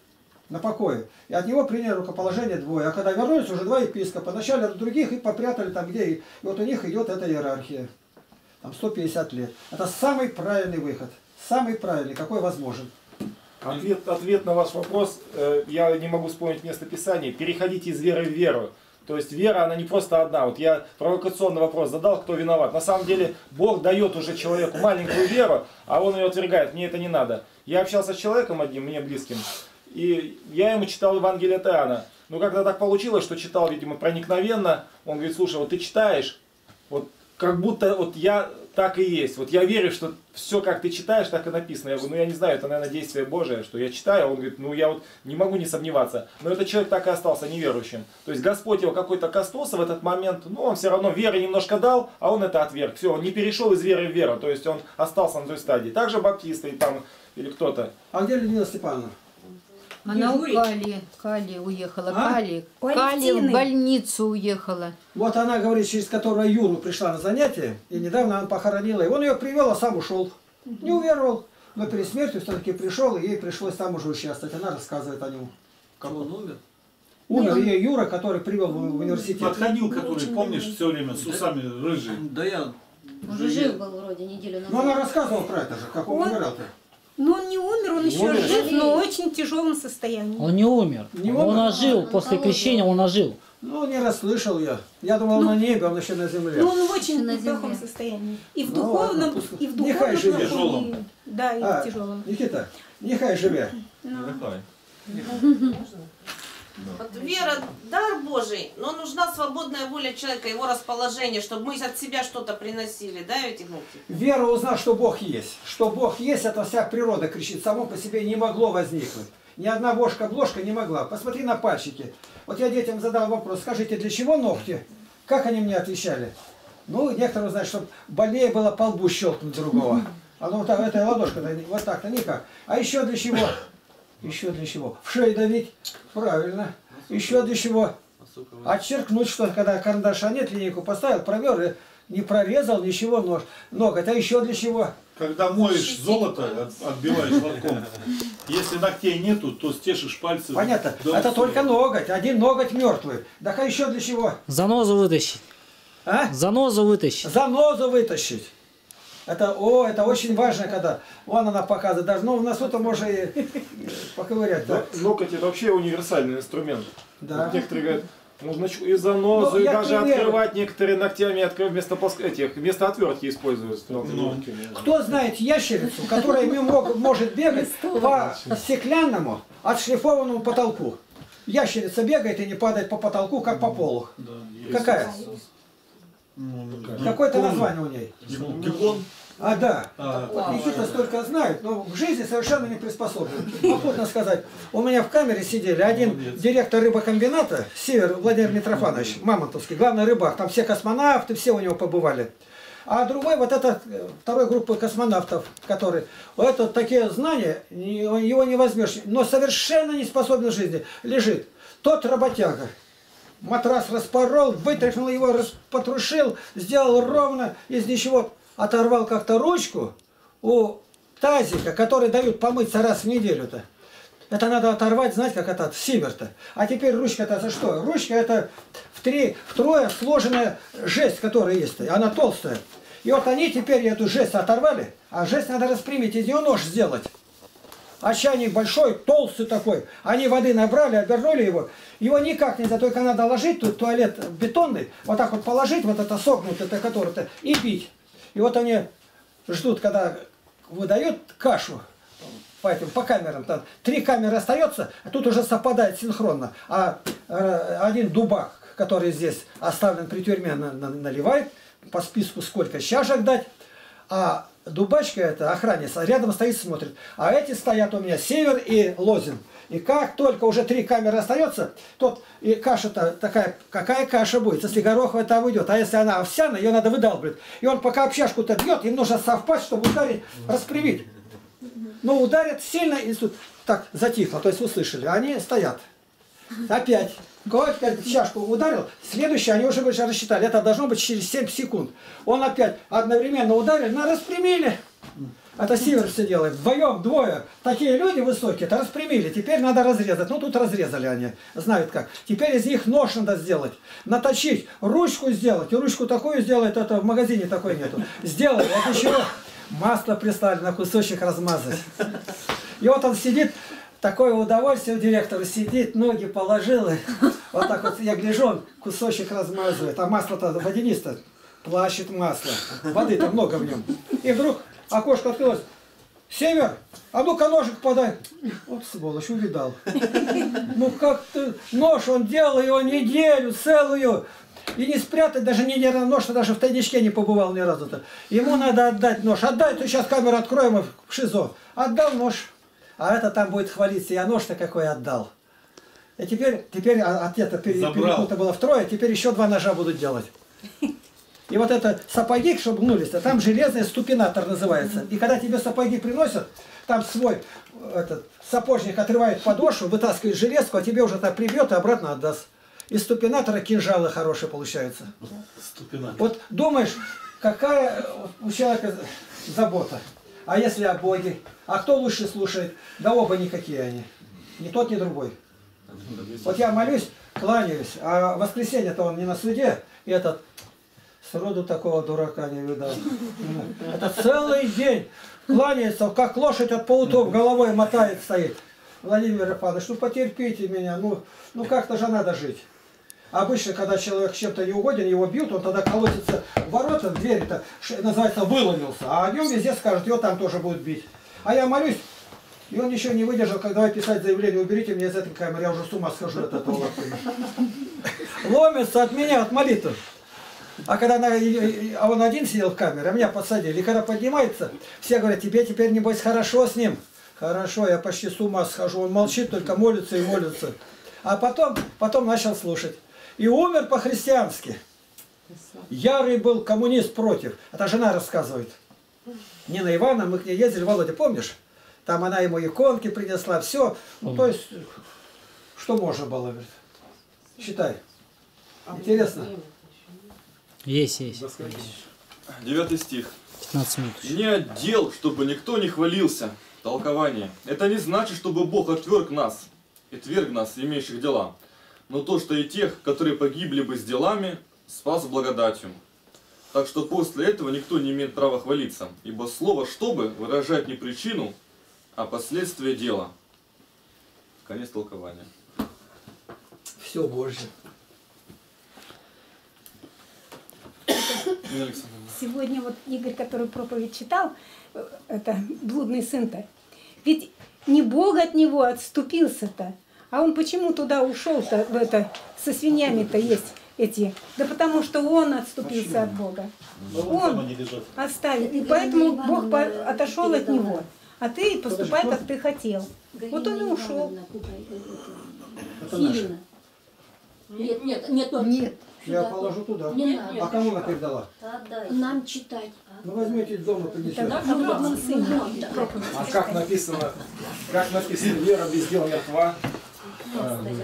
на покое. И от него приняли рукоположение двое. А когда вернулись, уже два епископа. Начали от других и попрятали там, где... И вот у них идет эта иерархия. Там 150 лет. Это самый правильный выход. Самый правильный, какой возможен. Ответ, ответ на ваш вопрос, э, я не могу вспомнить место писания. Переходите из веры в веру. То есть вера, она не просто одна. Вот я провокационный вопрос задал, кто виноват. На самом деле Бог дает уже человеку маленькую веру, а он ее отвергает. Мне это не надо. Я общался с человеком одним, мне близким, и я ему читал Евангелие от Иоанна. Но когда так получилось, что читал, видимо, проникновенно, он говорит, слушай, вот ты читаешь, вот как будто вот я так и есть. Вот я верю, что все, как ты читаешь, так и написано. Я говорю, ну я не знаю, это, наверное, действие Божие, что я читаю. Он говорит, ну я вот не могу не сомневаться. Но этот человек так и остался неверующим. То есть Господь его какой-то коснулся в этот момент, но он все равно веры немножко дал, а он это отверг. Все, он не перешел из веры в веру, то есть он остался на той стадии. Также баптисты там или кто-то. А где Людмила Степановна? Она у. Кали, Кали уехала, А? Кали. Кали в больницу уехала. Вот она говорит, через которого Юру пришла на занятие, и недавно она похоронила. И он ее привел, а сам ушел. Не уверовал. Но перед смертью все-таки пришел, и ей пришлось там уже участвовать. Она рассказывает о нем. Как он умер? Умер ей Юра, который привел в в университет. Подходил, который, помнишь, все время с усами рыжий. Да я... Он же жив был вроде неделю назад. Но она рассказывала про это же, как он Он- умирал-то. Но он не умер, он Не еще умер? жив, но в очень тяжелом состоянии. Он не умер. Не он умер? ожил. После крещения он ожил. Ну, не расслышал я. Я думал, на небе, он еще на земле. Но он в очень На плохом земле. состоянии. И в Ну ладно, духовном, пусть- и в нехай духовном, живет. Тяжелом. да, и А, в тяжелом. Никита, нехай живе. Давай. Вот вера – дар Божий, но нужна свободная воля человека, его расположение, чтобы мы от себя что-то приносили, да, ведь Игнатий? Вера узнав, что Бог есть. Что Бог есть, это вся природа кричит. Само по себе не могло возникнуть. Ни одна вошка-бложка не могла. Посмотри на пальчики. Вот я детям задал вопрос, скажите, для чего ногти? Как они мне отвечали? Ну, некоторые знают, чтобы больнее было по лбу щелкнуть другого. А ну вот так, этой ладошкой, вот так-то никак. А еще для чего? Еще для чего? В шею давить? Правильно. Еще для чего? Отчеркнуть, что когда карандаша нет, линейку поставил, провер и не прорезал ничего нож. Ноготь. А еще для чего? Когда моешь золото, от- отбиваешь лотком, если ногтей нету, то стешишь пальцы. Понятно. Это только ноготь. Один ноготь мертвый. Так а еще для чего? Занозу вытащить. А? Занозу вытащить. Занозу вытащить. Это, о, это очень важно, когда вон она показывает. Даже, ну, в носу-то можно и и поковырять. Да? Но Ноготь это вообще универсальный инструмент. Да. Вот некоторые говорят, можно и занозу, Ну, и даже к примеру. открывать некоторые ногтями открыв- вместо, плоск- этих, вместо отвертки используют. Ну. ногти. Кто знает ящерицу, которая мог- может бегать по стеклянному отшлифованному потолку? Ящерица бегает и не падает по потолку, как по полу. Да, есть. Ну? Какое-то название у ней. Геккон. А, да. А, Вот Никита столько знает, но в жизни совершенно не приспособлен. Охотно сказать, у меня в камере сидели один директор рыбокомбината, Север Владимир Митрофанович, Мамонтовский, главный рыбак, там все космонавты, все у него побывали. А другой, вот это э, второй группы космонавтов, который, вот это такие знания, его не возьмешь, но совершенно не способен в жизни, лежит. Тот работяга, матрас распорол, вытряхнул его, распотрушил, сделал ровно, из ничего оторвал как-то ручку у тазика, который дают помыться раз в неделю-то. Это надо оторвать, знать, как это от сиверта. А теперь ручка-то за что? Ручка это в три, втрое сложенная жесть, которая есть. Она толстая. И вот они теперь эту жесть оторвали, а жесть надо распрямить, из нее нож сделать. Чайник большой, толстый такой. Они воды набрали, обернули его. Его никак нельзя, только надо ложить, тут туалет бетонный, вот так вот положить, вот это согнутое, которое-то, и бить. И вот они ждут, когда выдают кашу по этим, по камерам. Там три камеры остается, а тут уже совпадает синхронно. А э, один дубак, который здесь оставлен при тюрьме, на- на- наливает по списку сколько чашек дать. А дубачка это охранница рядом стоит, смотрит. А эти стоят у меня Север и Лозин. И как только уже три камеры остается, тот и каша-то такая, какая каша будет, если гороховая там уйдет, а если она овсяная, ее надо выдалбливать. И он пока общашку-то бьет, им нужно совпасть, чтобы ударить, распрямить. Ну, ударят сильно, и тут так затихло, то есть услышали, они стоят. Опять. Кого-то как чашку ударил, следующее они уже больше рассчитали. Это должно быть через 7 секунд. Он опять одновременно ударил, на распрямили. Это Сивер все делает. Вдвоем, двое. Такие люди высокие, это распрямили. Теперь надо разрезать. Ну, тут разрезали они. Знают как. Теперь из них нож надо сделать. Наточить. Ручку сделать. И ручку такую сделать, это в магазине такой нету. Сделали. Это еще масло прислали на кусочек размазать. И вот он сидит, такое удовольствие у директора сидит, ноги положил, и вот так вот я гляжу, он кусочек размазывает, а масло-то водянисто, плащет масло, воды-то много в нем. И вдруг окошко открылось, Север, а ну-ка ножик подай. Вот сволочь, увидал. Ну как ты, нож он делал его неделю целую. И не спрятать, даже ни разу нож, даже в тайничке не побывал ни разу-то. Ему надо отдать нож. Отдай, то сейчас камеру откроем в ШИЗО. Отдал нож. А это там будет хвалиться, я нож-то какой отдал. И теперь, теперь пере- Забрал. перепута было втрое, теперь еще два ножа будут делать. И вот это сапоги, чтобы гнулись, а там железный ступинатор называется. И когда тебе сапоги приносят, там свой этот, сапожник отрывает подошву, вытаскивает железку, а тебе уже так прибьет и обратно отдаст. Из ступинатора кинжалы хорошие получаются. Ступина. Вот думаешь, какая у человека забота. А если о Боге? А кто лучше слушает? Да оба никакие они. Ни тот, ни другой. Вот я молюсь, кланяюсь, а воскресенье-то он не на суде, и этот сроду такого дурака не видал. Это целый день кланяется, как лошадь от полутов головой мотает стоит. Владимир Ипанович, ну потерпите меня, ну, ну как-то же надо жить. Обычно, когда человек чем-то не угоден, его бьют, он тогда колотится в ворота, в двери-то, ш- называется, выломился. А о нем везде скажут, его там тоже будут бить. А я молюсь, и он еще не выдержал, как давай писать заявление, уберите меня из этой камеры, я уже с ума схожу от этого лапы. Ломится от меня, от молитвы. А когда она, а он один сидел в камере, а меня подсадили. И когда поднимается, все говорят, тебе теперь, небось, хорошо с ним. Хорошо, я почти с ума схожу. Он молчит, только молится и молится. А потом, потом начал слушать. И умер по-христиански. Ярый был коммунист против. Это жена рассказывает. Нина Ивановна, мы к ней ездили, Володя, помнишь? Там она ему иконки принесла, все. Ну, то есть, что можно было, говорит. Считай. Интересно. Есть, есть. Девятый стих. 15 минут. Не отдел, чтобы никто не хвалился. Толкование. Это не значит, чтобы Бог отверг нас и тверг нас, имеющих дела. Но то, что и тех, которые погибли бы с делами, спас благодатью. Так что после этого никто не имеет права хвалиться, ибо слово «чтобы» выражает не причину, а последствия дела. Конец толкования. Все Божье. Сегодня вот Игорь, который проповедь читал, э, это блудный сын-то, ведь не Бог от него отступился-то, а он почему туда ушел-то, в это, со свиньями-то есть эти? Да потому что он отступился от Бога. Он они лежат. оставил. И поэтому Бог отошел от него. А ты поступай, как ты хотел. Вот он и ушел. Это Нет, нет, нет, нет. Нет. Я положу туда. Не А надо. кому она передала? Нам читать. Ну возьмите дома принесете. Тогда. А как написано, как написано, вера без дел мертва.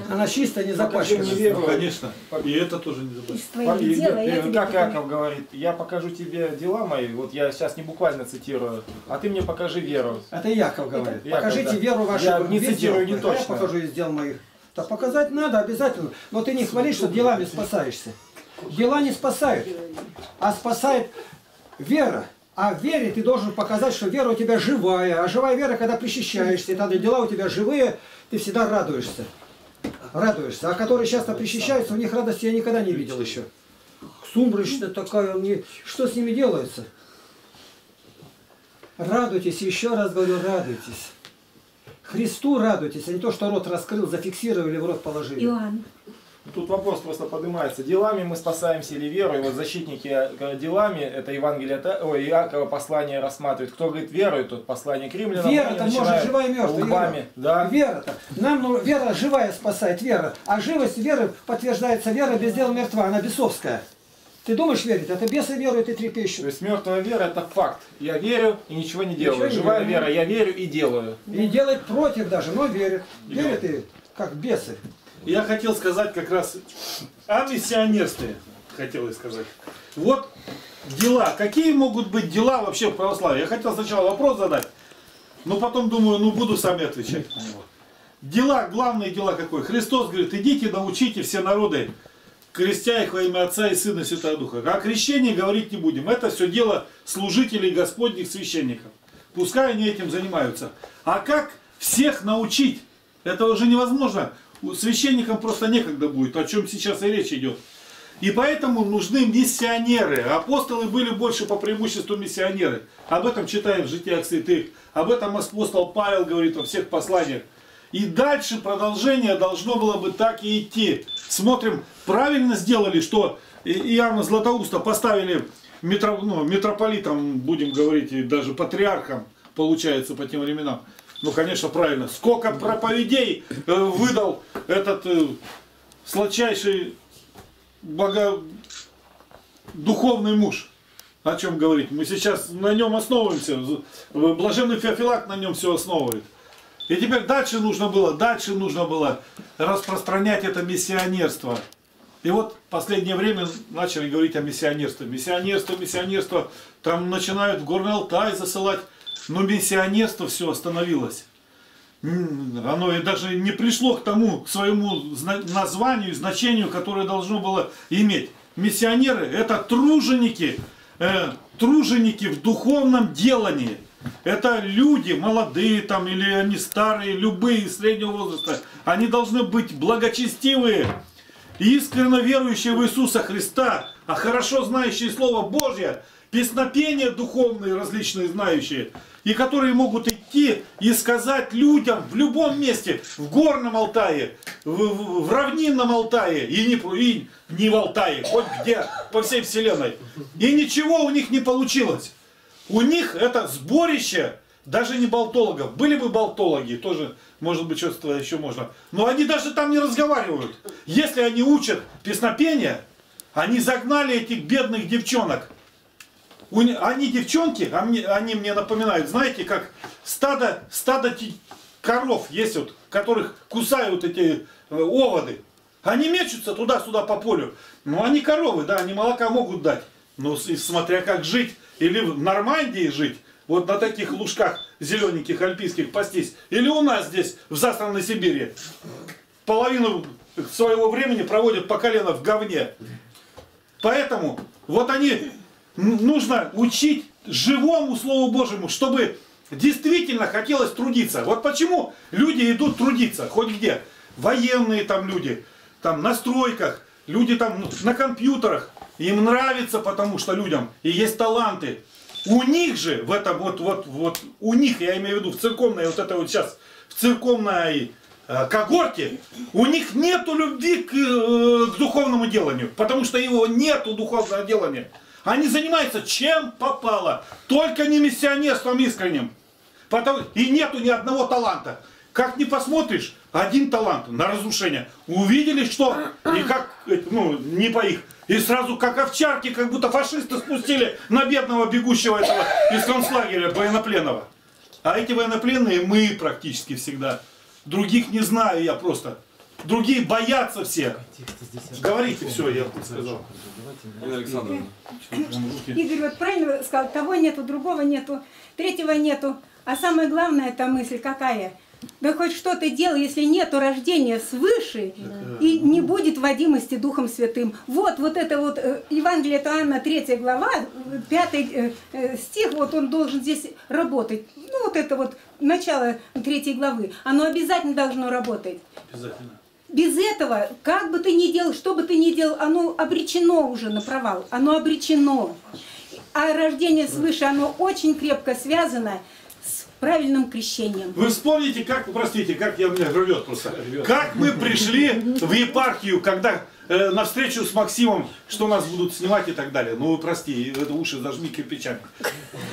Она чистая, не мне запачкана. веру. Ну, конечно. И это тоже не И, дел, а я э, Как. Яков говорит, я покажу тебе дела мои, вот я сейчас не буквально цитирую, а ты мне покажи веру. Это Яков говорит. Яков, Покажите да. веру вашу. Я не цитирую, не А Я точно. покажу из дел моих. Да показать надо обязательно. Но ты не хвали, что делами спасаешься. Дела не спасают, а спасает вера. А в вере ты должен показать, что вера у тебя живая. А живая вера, когда причащаешься, и тогда дела у тебя живые, ты всегда радуешься. Радуешься. А которые часто причащаются, у них радости я никогда не видел еще. Сумрачная такая, мне... что с ними делается? Радуйтесь, еще раз говорю, радуйтесь. Христу радуйтесь, а не то, что рот раскрыл, зафиксировали, в рот положили. Иоанн. Тут вопрос просто поднимается. Делами мы спасаемся или верой? Вот защитники э, делами, это Евангелие, от- ой, Иакова послание рассматривает. Кто говорит верой, тот послание к римлянам. Вера, они там может начинают живая и мертвая. Лбами, да. Вера-то. Нам ну, вера живая спасает, вера. А живость веры подтверждается вера без дела мертва, она бесовская. Ты думаешь верить? Это бесы веруют и То трепещут. есть мертвая вера это факт. Я верю и ничего не делаю. Ничего не Живая делаю. вера, я верю и делаю. И делает против даже, но верит. Верит и как бесы. Я хотел сказать как раз о миссионерстве, хотел я сказать. Вот дела. Какие могут быть дела вообще в православии? Я хотел сначала вопрос задать, но потом думаю, ну буду сами отвечать на него. Дела, главные дела какой? Христос говорит, идите научите все народы, крестя их во имя Отца и Сына Святого Духа. О крещении говорить не будем. Это все дело служителей Господних священников. Пускай они этим занимаются. А как всех научить? Это уже невозможно. Священникам просто некогда будет, о чем сейчас и речь идет. И поэтому нужны миссионеры. Апостолы были больше по преимуществу миссионеры. Об этом читаем в житиях святых. Об этом апостол Павел говорит во всех посланиях. И дальше продолжение должно было бы так и идти. Смотрим, правильно сделали, что Иоанна Златоуста поставили метро- ну, митрополитом, будем говорить, и даже патриархом, получается, по тем временам. Ну, конечно, правильно. Сколько проповедей э, выдал этот э, сладчайший бога... духовный муж. О чем говорить? Мы сейчас на нем основываемся. Блаженный Феофилак на нем все основывает. И теперь дальше нужно было, дальше нужно было распространять это миссионерство. И вот в последнее время начали говорить о миссионерстве. Миссионерство, миссионерство. Там начинают в Горный Алтай засылать. Но миссионерство все остановилось. Оно и даже не пришло к тому, к своему названию и значению, которое должно было иметь. Миссионеры – это труженики, э, труженики в духовном делании. Это люди, молодые там или они старые, любые среднего возраста. Они должны быть благочестивые, искренне верующие в Иисуса Христа, а хорошо знающие Слово Божье, песнопения духовные различные знающие, и которые могут идти и сказать людям в любом месте, в горном Алтае, в, в- в равнинном Алтае, и не, и не в Алтае, хоть где, по всей вселенной. И ничего у них не получилось. У них это сборище даже не болтологов. Были бы болтологи, тоже, может быть, что-то еще можно. Но они даже там не разговаривают. Если они учат песнопения, Они загнали этих бедных девчонок. Они девчонки, а они мне напоминают, знаете, как стадо, стадо коров есть вот, которых кусают эти э, оводы. Они мечутся туда-сюда по полю. Ну, они коровы, да, они молока могут дать. Но смотря как жить, или в Нормандии жить, вот на таких лужках зелененьких альпийских пастись, или у нас здесь, в засранной Сибири, половину своего времени проводят по колено в говне. Поэтому вот они нужно учить живому Слову Божьему, чтобы действительно хотелось трудиться. Вот почему люди идут трудиться, хоть где. Военные там люди, там на стройках, люди там на компьютерах. Им нравится, потому что людям и есть таланты. У них же в этом вот, вот, вот, у них, я имею в виду, в церковной, вот это вот сейчас, в церковной э, когорте, у них нету любви к, э, к духовному деланию, потому что его нету духовного делания. Они занимаются чем попало, только не миссионерством искренним. Потому, и нету ни одного таланта. Как не посмотришь, один талант на разрушение. Увидели, что и как, э, ну, не по их. И сразу как овчарки, как будто фашисты спустили на бедного бегущего этого из концлагеря военнопленного. А эти военнопленные мы практически всегда. Других не знаю я просто. Другие боятся все. Говорите все, я сказал. Игорь вот правильно сказал, того нету, другого нету, третьего нету. А самое главное, эта мысль какая? Да хоть что ты делай, если нету рождения свыше и не будет водимости Духом Святым. Вот, вот это вот э, Евангелие от Иоанна, 3 глава, 5 стих, вот он должен здесь работать. Ну вот это вот начало 3 главы. Оно обязательно должно работать. Обязательно. Без этого, как бы ты ни делал, что бы ты ни делал, оно обречено уже на провал. Оно обречено. А рождение свыше, оно очень крепко связано правильным крещением. Вы вспомните, как, простите, как я меня рвет просто. Как мы пришли в епархию, когда э, на встречу с Максимом, что нас будут снимать и так далее. Ну, прости, это уши зажми кирпичами,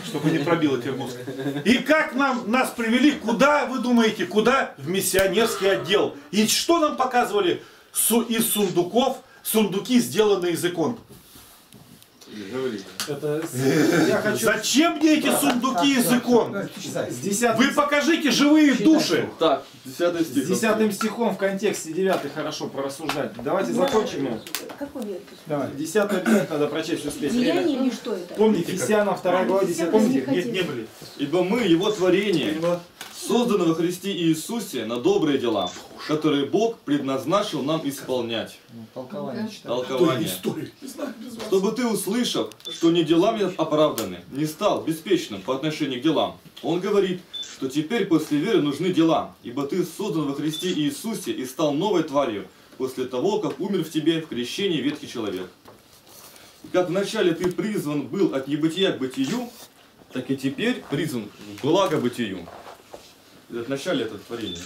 чтобы не пробило тебе мозг. И как нам, нас привели, куда, вы думаете, куда? В миссионерский отдел. И что нам показывали? Су- из сундуков, сундуки, сделанные из икон. Говорите. Это я хочу Зачем мне эти сундуки из икон? с 10 Вы покажите живые души. Так, 10 стих. с 10 стихом в контексте 9 хорошо порассуждать. Давайте закончим. Какой это? Давай, 10 обязательно надо прочесть успеть. Деяние или что это? Помните? Ефесянам 2 глава 10 Помните, стих. нет, не были. Ибо мы его творение, созданы во Христе Иисусе на добрые дела, которые Бог предназначил нам исполнять. Толкование читаю. Толкование. Чтобы ты, услышав, что не делами оправданы, не стал беспечным по отношению к делам. Он говорит, что теперь после веры нужны дела, ибо ты создан во Христе Иисусе и стал новой тварью после того, как умер в тебе в крещении ветхий человек. И как вначале ты призван был от небытия к бытию, так и теперь призван к благобытию. Это в начале этого творения.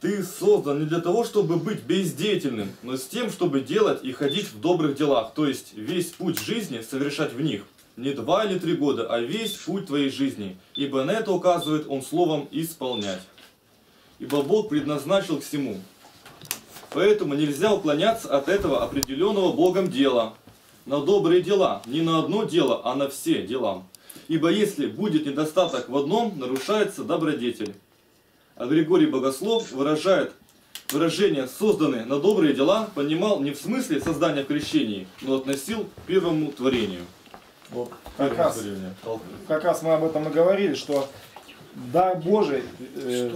Ты создан не для того, чтобы быть бездеятельным, но с тем, чтобы делать и ходить в добрых делах, то есть весь путь жизни совершать в них. Не два или три года, а весь путь твоей жизни, ибо на это указывает он словом «исполнять». Ибо Бог предназначил к всему. Поэтому нельзя уклоняться от этого определенного Богом дела на добрые дела, не на одно дело, а на все дела. Ибо если будет недостаток в одном, нарушается добродетель. А Григорий Богослов выражает выражение «созданы на добрые дела» понимал не в смысле создания в крещении, но относил к первому творению. Вот как раз, как раз мы об этом и говорили, что дар Божий э,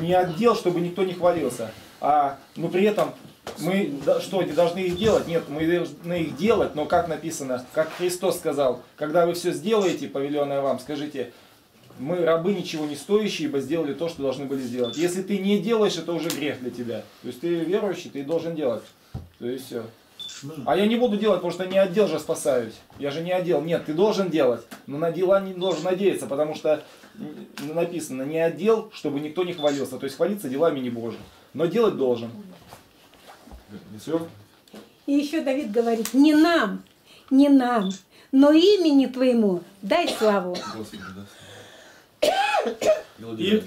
не отдел, чтобы никто не хвалился, а но при этом мы что, не должны их делать? Нет, мы должны их делать, но как написано, как Христос сказал, когда вы все сделаете, повеленное вам, скажите, мы рабы ничего не стоящие, ибо сделали то, что должны были сделать. Если ты не делаешь, это уже грех для тебя. То есть ты верующий, ты должен делать. То есть все. А я не буду делать, потому что не отдел же спасаюсь. Я же не отдел. Нет, ты должен делать. Но на дела не должен надеяться, потому что написано не отдел, чтобы никто не хвалился. То есть хвалиться делами не Божьим. Но делать должен. Все? И еще Давид говорит, не нам, не нам, но имени твоему дай славу. Господи, да. И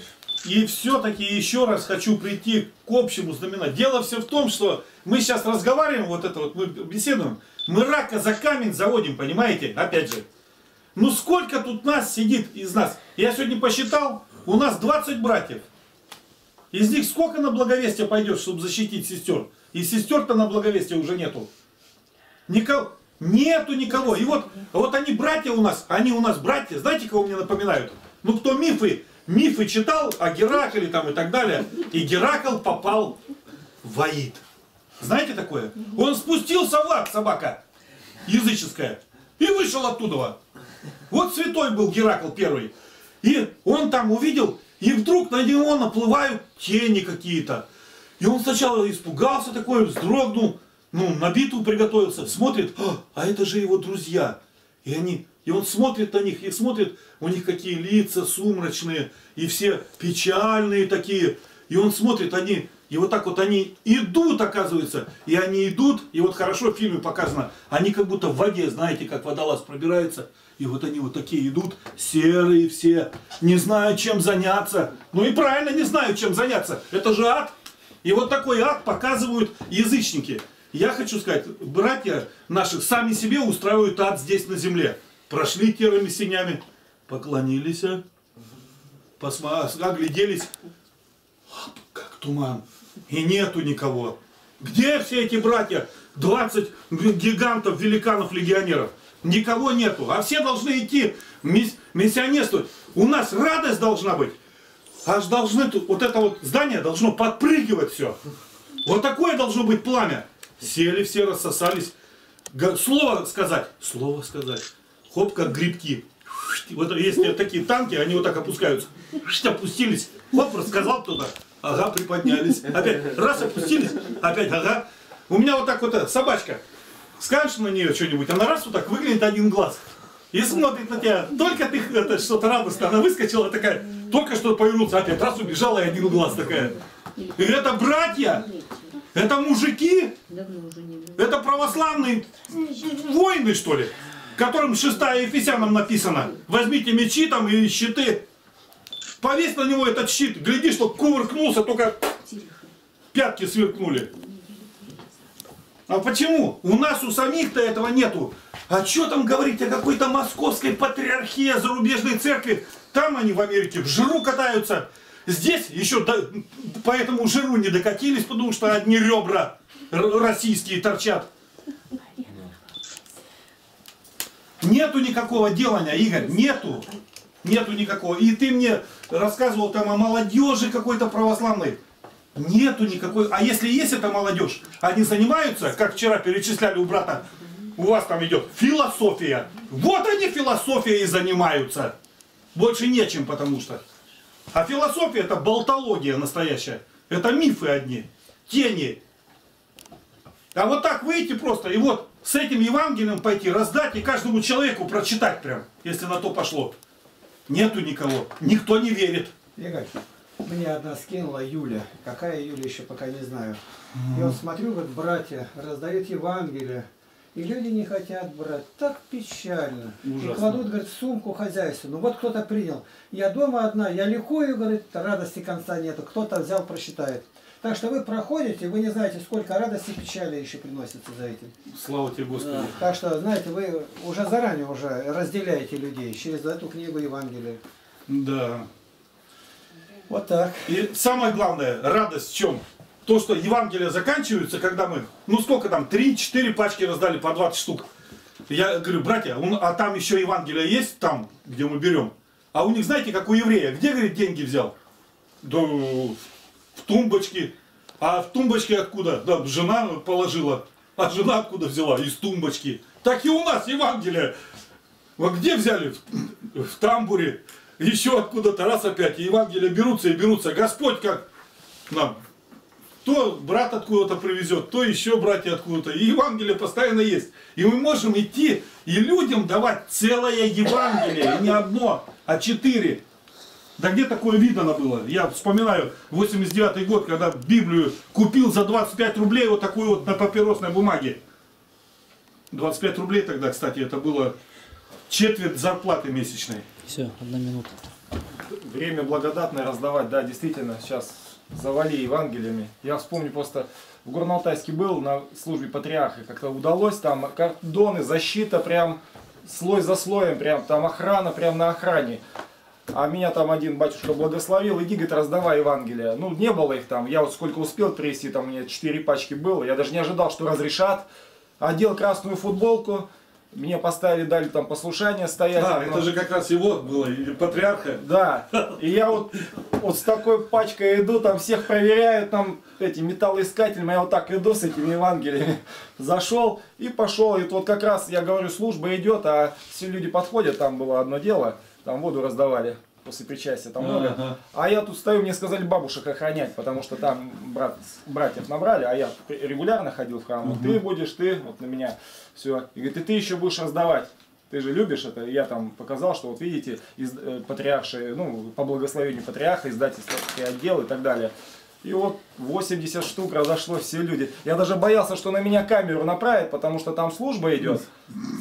И все-таки еще раз хочу прийти к общему знаменателю. Дело все в том, что мы сейчас разговариваем, вот это вот мы беседуем, мы рака за камень заводим, понимаете? Опять же. Ну сколько тут нас сидит из нас? Я сегодня посчитал, у нас 20 братьев. Из них сколько на благовестие пойдет, чтобы защитить сестер? И сестер-то на благовестие уже нету. Никого. Нету никого. И вот, вот они братья у нас, они у нас братья. Знаете, кого мне напоминают? Ну, кто мифы, мифы читал о Геракле там и так далее. И Геракл попал в Аид. Знаете такое? Он спустился в ад, собака языческая, и вышел оттуда. Вот святой был Геракл первый. И он там увидел, и вдруг на него наплывают тени какие-то. И он сначала испугался такой, вздрогнул, ну, на битву приготовился, смотрит, «А, а это же его друзья. И они, и он смотрит на них, и смотрит, у них какие лица сумрачные, и все печальные такие. И он смотрит, они, и вот так вот они идут, оказывается, и они идут, и вот хорошо в фильме показано, они как будто в воде, знаете, как водолаз пробирается, и вот они вот такие идут, серые все, не знают, чем заняться. Ну и правильно, не знают, чем заняться. Это же ад. И вот такой ад показывают язычники. Я хочу сказать, братья наши сами себе устраивают ад здесь на земле. Прошли терами синями, поклонились, а? посма- огляделись, как туман, и нету никого. Где все эти братья? 20 гигантов, великанов, легионеров. Никого нету. А все должны идти мисс- миссионерствовать. У нас радость должна быть. Аж должны тут, вот это вот здание должно подпрыгивать все. Вот такое должно быть пламя. Сели все, рассосались. Слово сказать. Слово сказать. Хоп, как грибки. Вот если такие танки, они вот так опускаются. Опустились. Хоп, рассказал туда. Ага, приподнялись. Опять раз опустились. Опять ага. У меня вот так вот э, собачка. Скажешь на нее что-нибудь, она раз вот так выглянет один глаз. И смотрит на тебя. Только ты что-то радостно. Она выскочила такая. Только что повернулся, опять раз убежала и один глаз такая. И это братья. Это мужики. Это православные воины, что ли? Которым шестая Ефесянам написано. Возьмите мечи там и щиты. Повесь на него этот щит. Гляди, что кувыркнулся, только пятки сверкнули. А почему? У нас у самих-то этого нету. А что там говорить о какой-то московской патриархии, зарубежной церкви? Там они в Америке в жиру катаются. Здесь еще до- по этому жиру не докатились, потому что одни ребра российские торчат. Нету никакого делания, Игорь, нету. Нету никакого. И ты мне рассказывал там о молодежи какой-то православной. Нету никакой. А если есть эта молодежь, они занимаются, как вчера перечисляли у брата, у вас там идет философия. Вот они философией и занимаются. Больше нечем, потому что. А философия это болтология настоящая. Это мифы одни, тени. А вот так выйти просто и вот с этим Евангелием пойти, раздать и каждому человеку прочитать прям, если на то пошло. Нету никого, никто не верит. Игорь, мне одна скинула Юля. Какая Юля еще пока не знаю. И вот смотрю, вот братья раздают Евангелие. И люди не хотят брать. Так печально. И Ужасно. кладут, говорит, сумку хозяйству. Ну вот кто-то принял. Я дома одна, я ликую, говорит, радости конца нету. Кто-то взял, прочитает. Так что вы проходите, вы не знаете, сколько радости и печали еще приносится за этим. Слава тебе, Господи. Так что, знаете, вы уже заранее уже разделяете людей через эту книгу Евангелия. Да. Вот так. И самое главное, радость в чем? То, что Евангелие заканчивается, когда мы, ну сколько там, 3-4 пачки раздали по 20 штук. Я говорю, братья, у- а там еще Евангелие есть, там, где мы берем. А у них, знаете, как у еврея, где, говорит, деньги взял? Да в тумбочке. А в тумбочке откуда? Да, жена положила. А жена откуда взяла? Из тумбочки. Так и у нас Евангелие. Вот где взяли? В, в тамбуре. Еще откуда-то раз опять. И Евангелия берутся и берутся. Господь как нам. То брат откуда-то привезет, то еще братья откуда-то. И Евангелие постоянно есть. И мы можем идти и людям давать целое Евангелие. И не одно, а четыре. Да где такое видано было? Я вспоминаю 89 год, когда Библию купил за 25 рублей вот такую вот на папиросной бумаге. 25 рублей тогда, кстати, это было четверть зарплаты месячной. Все, одна минута. время благодатное раздавать, да, действительно, сейчас завали Евангелиями. Я вспомню просто, в Горно-Алтайске был на службе патриарха, как-то удалось, там кордоны, защита прям слой за слоем, прям там охрана, прям на охране. А меня там один батюшка благословил, иди, говорит, раздавай Евангелие. Ну, не было их там, я вот сколько успел привезти, там у меня четыре пачки было, я даже не ожидал, что разрешат. Одел красную футболку, мне поставили, дали там послушание стоять. А, Ну, это же как раз его было, или патриарха. Да, и я вот, вот с такой пачкой иду, там всех проверяют, там эти металлоискатели, я вот так иду с этими Евангелиями, зашел и пошел, и вот как раз, я говорю, служба идет, а все люди подходят, там было одно дело, там воду раздавали после причастия, там много. Ага. А я тут стою, мне сказали бабушек охранять, потому что там брат, братьев набрали, а я регулярно ходил в храм. Вот ты будешь, ты, вот на меня все. И говорит, и ты еще будешь раздавать. Ты же любишь это. Я там показал, что вот видите, из, э, патриарши, ну, по благословению патриарха, издательский отдел и так далее. И вот 80 штук разошло все люди. Я даже боялся, что на меня камеру направят, потому что там служба идет.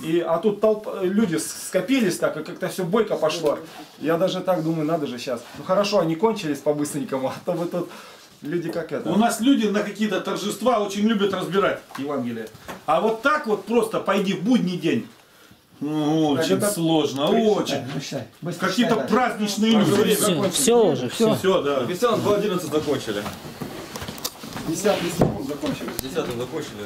И, а тут толпа, люди скопились так, и как-то все бойко пошло. Я даже так думаю, надо же сейчас. Ну хорошо, они кончились по-быстренькому, а то вы тут люди как это. У нас люди на какие-то торжества очень любят разбирать Евангелие. А вот так вот просто пойди в будний день. Ну, очень это сложно, очень. Какие-то праздничные время Все, все уже, все. Все, да. Христиан 2.11 закончили. 50 секунд закончились. 10 закончили.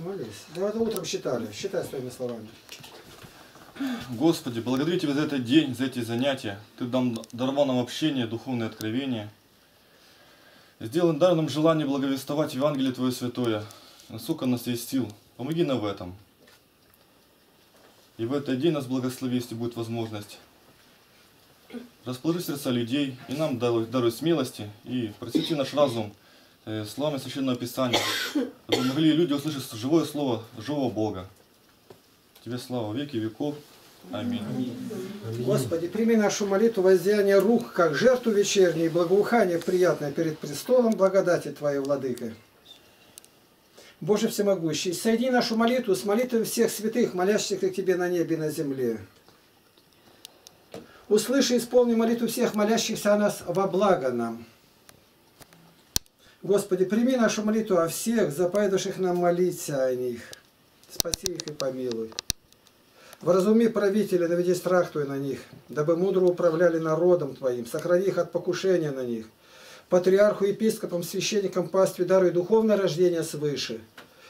Молись. Да это утром считали. Считай своими словами. Господи, благодарю Тебя за этот день, за эти занятия. Ты дам, даровал нам общение, духовное откровение. Сделай дар нам желание благовествовать Евангелие Твое святое. Насколько нас есть сил, помоги нам в этом. И в этот день нас благослови, если будет возможность. Расположи сердца людей и нам даруй, даруй смелости и просвети наш разум словами Священного Писания, чтобы могли люди услышать живое слово живого Бога. Тебе слава веки веков. Аминь. Господи, прими нашу молитву воздеяние рук, как жертву вечерней, благоухание приятное перед престолом благодати Твоей, Владыка. Боже Всемогущий, соедини нашу молитву с молитвой всех святых, молящихся к Тебе на небе и на земле. Услыши и исполни молитву всех молящихся о нас во благо нам. Господи, прими нашу молитву о всех, заповедавших нам молиться о них. Спаси их и помилуй. Вразуми правителя, наведи страх Твой на них, дабы мудро управляли народом Твоим, сохрани их от покушения на них. Патриарху, епископам, священникам, пастве даруй духовное рождение свыше.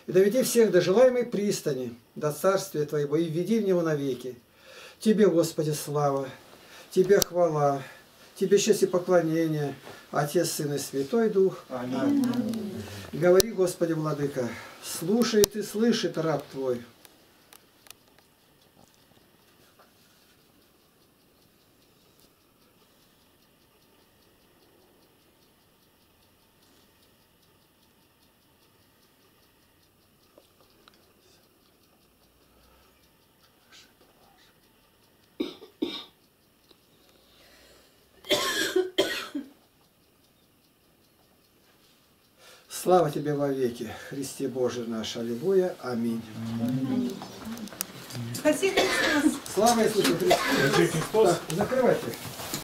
И доведи всех до желаемой пристани, до царствия Твоего, и введи в него навеки. Тебе, Господи, слава, Тебе хвала, Тебе честь и поклонение, Отец, Сын и Святой Дух. Аминь. Говори, Господи, Владыка, слушает и слышит раб Твой. Слава Тебе во веки, Христе Божий наш, Аллилуйя, Аминь. Спасибо, Христос. Слава Иисусу Христу! Закрывайте.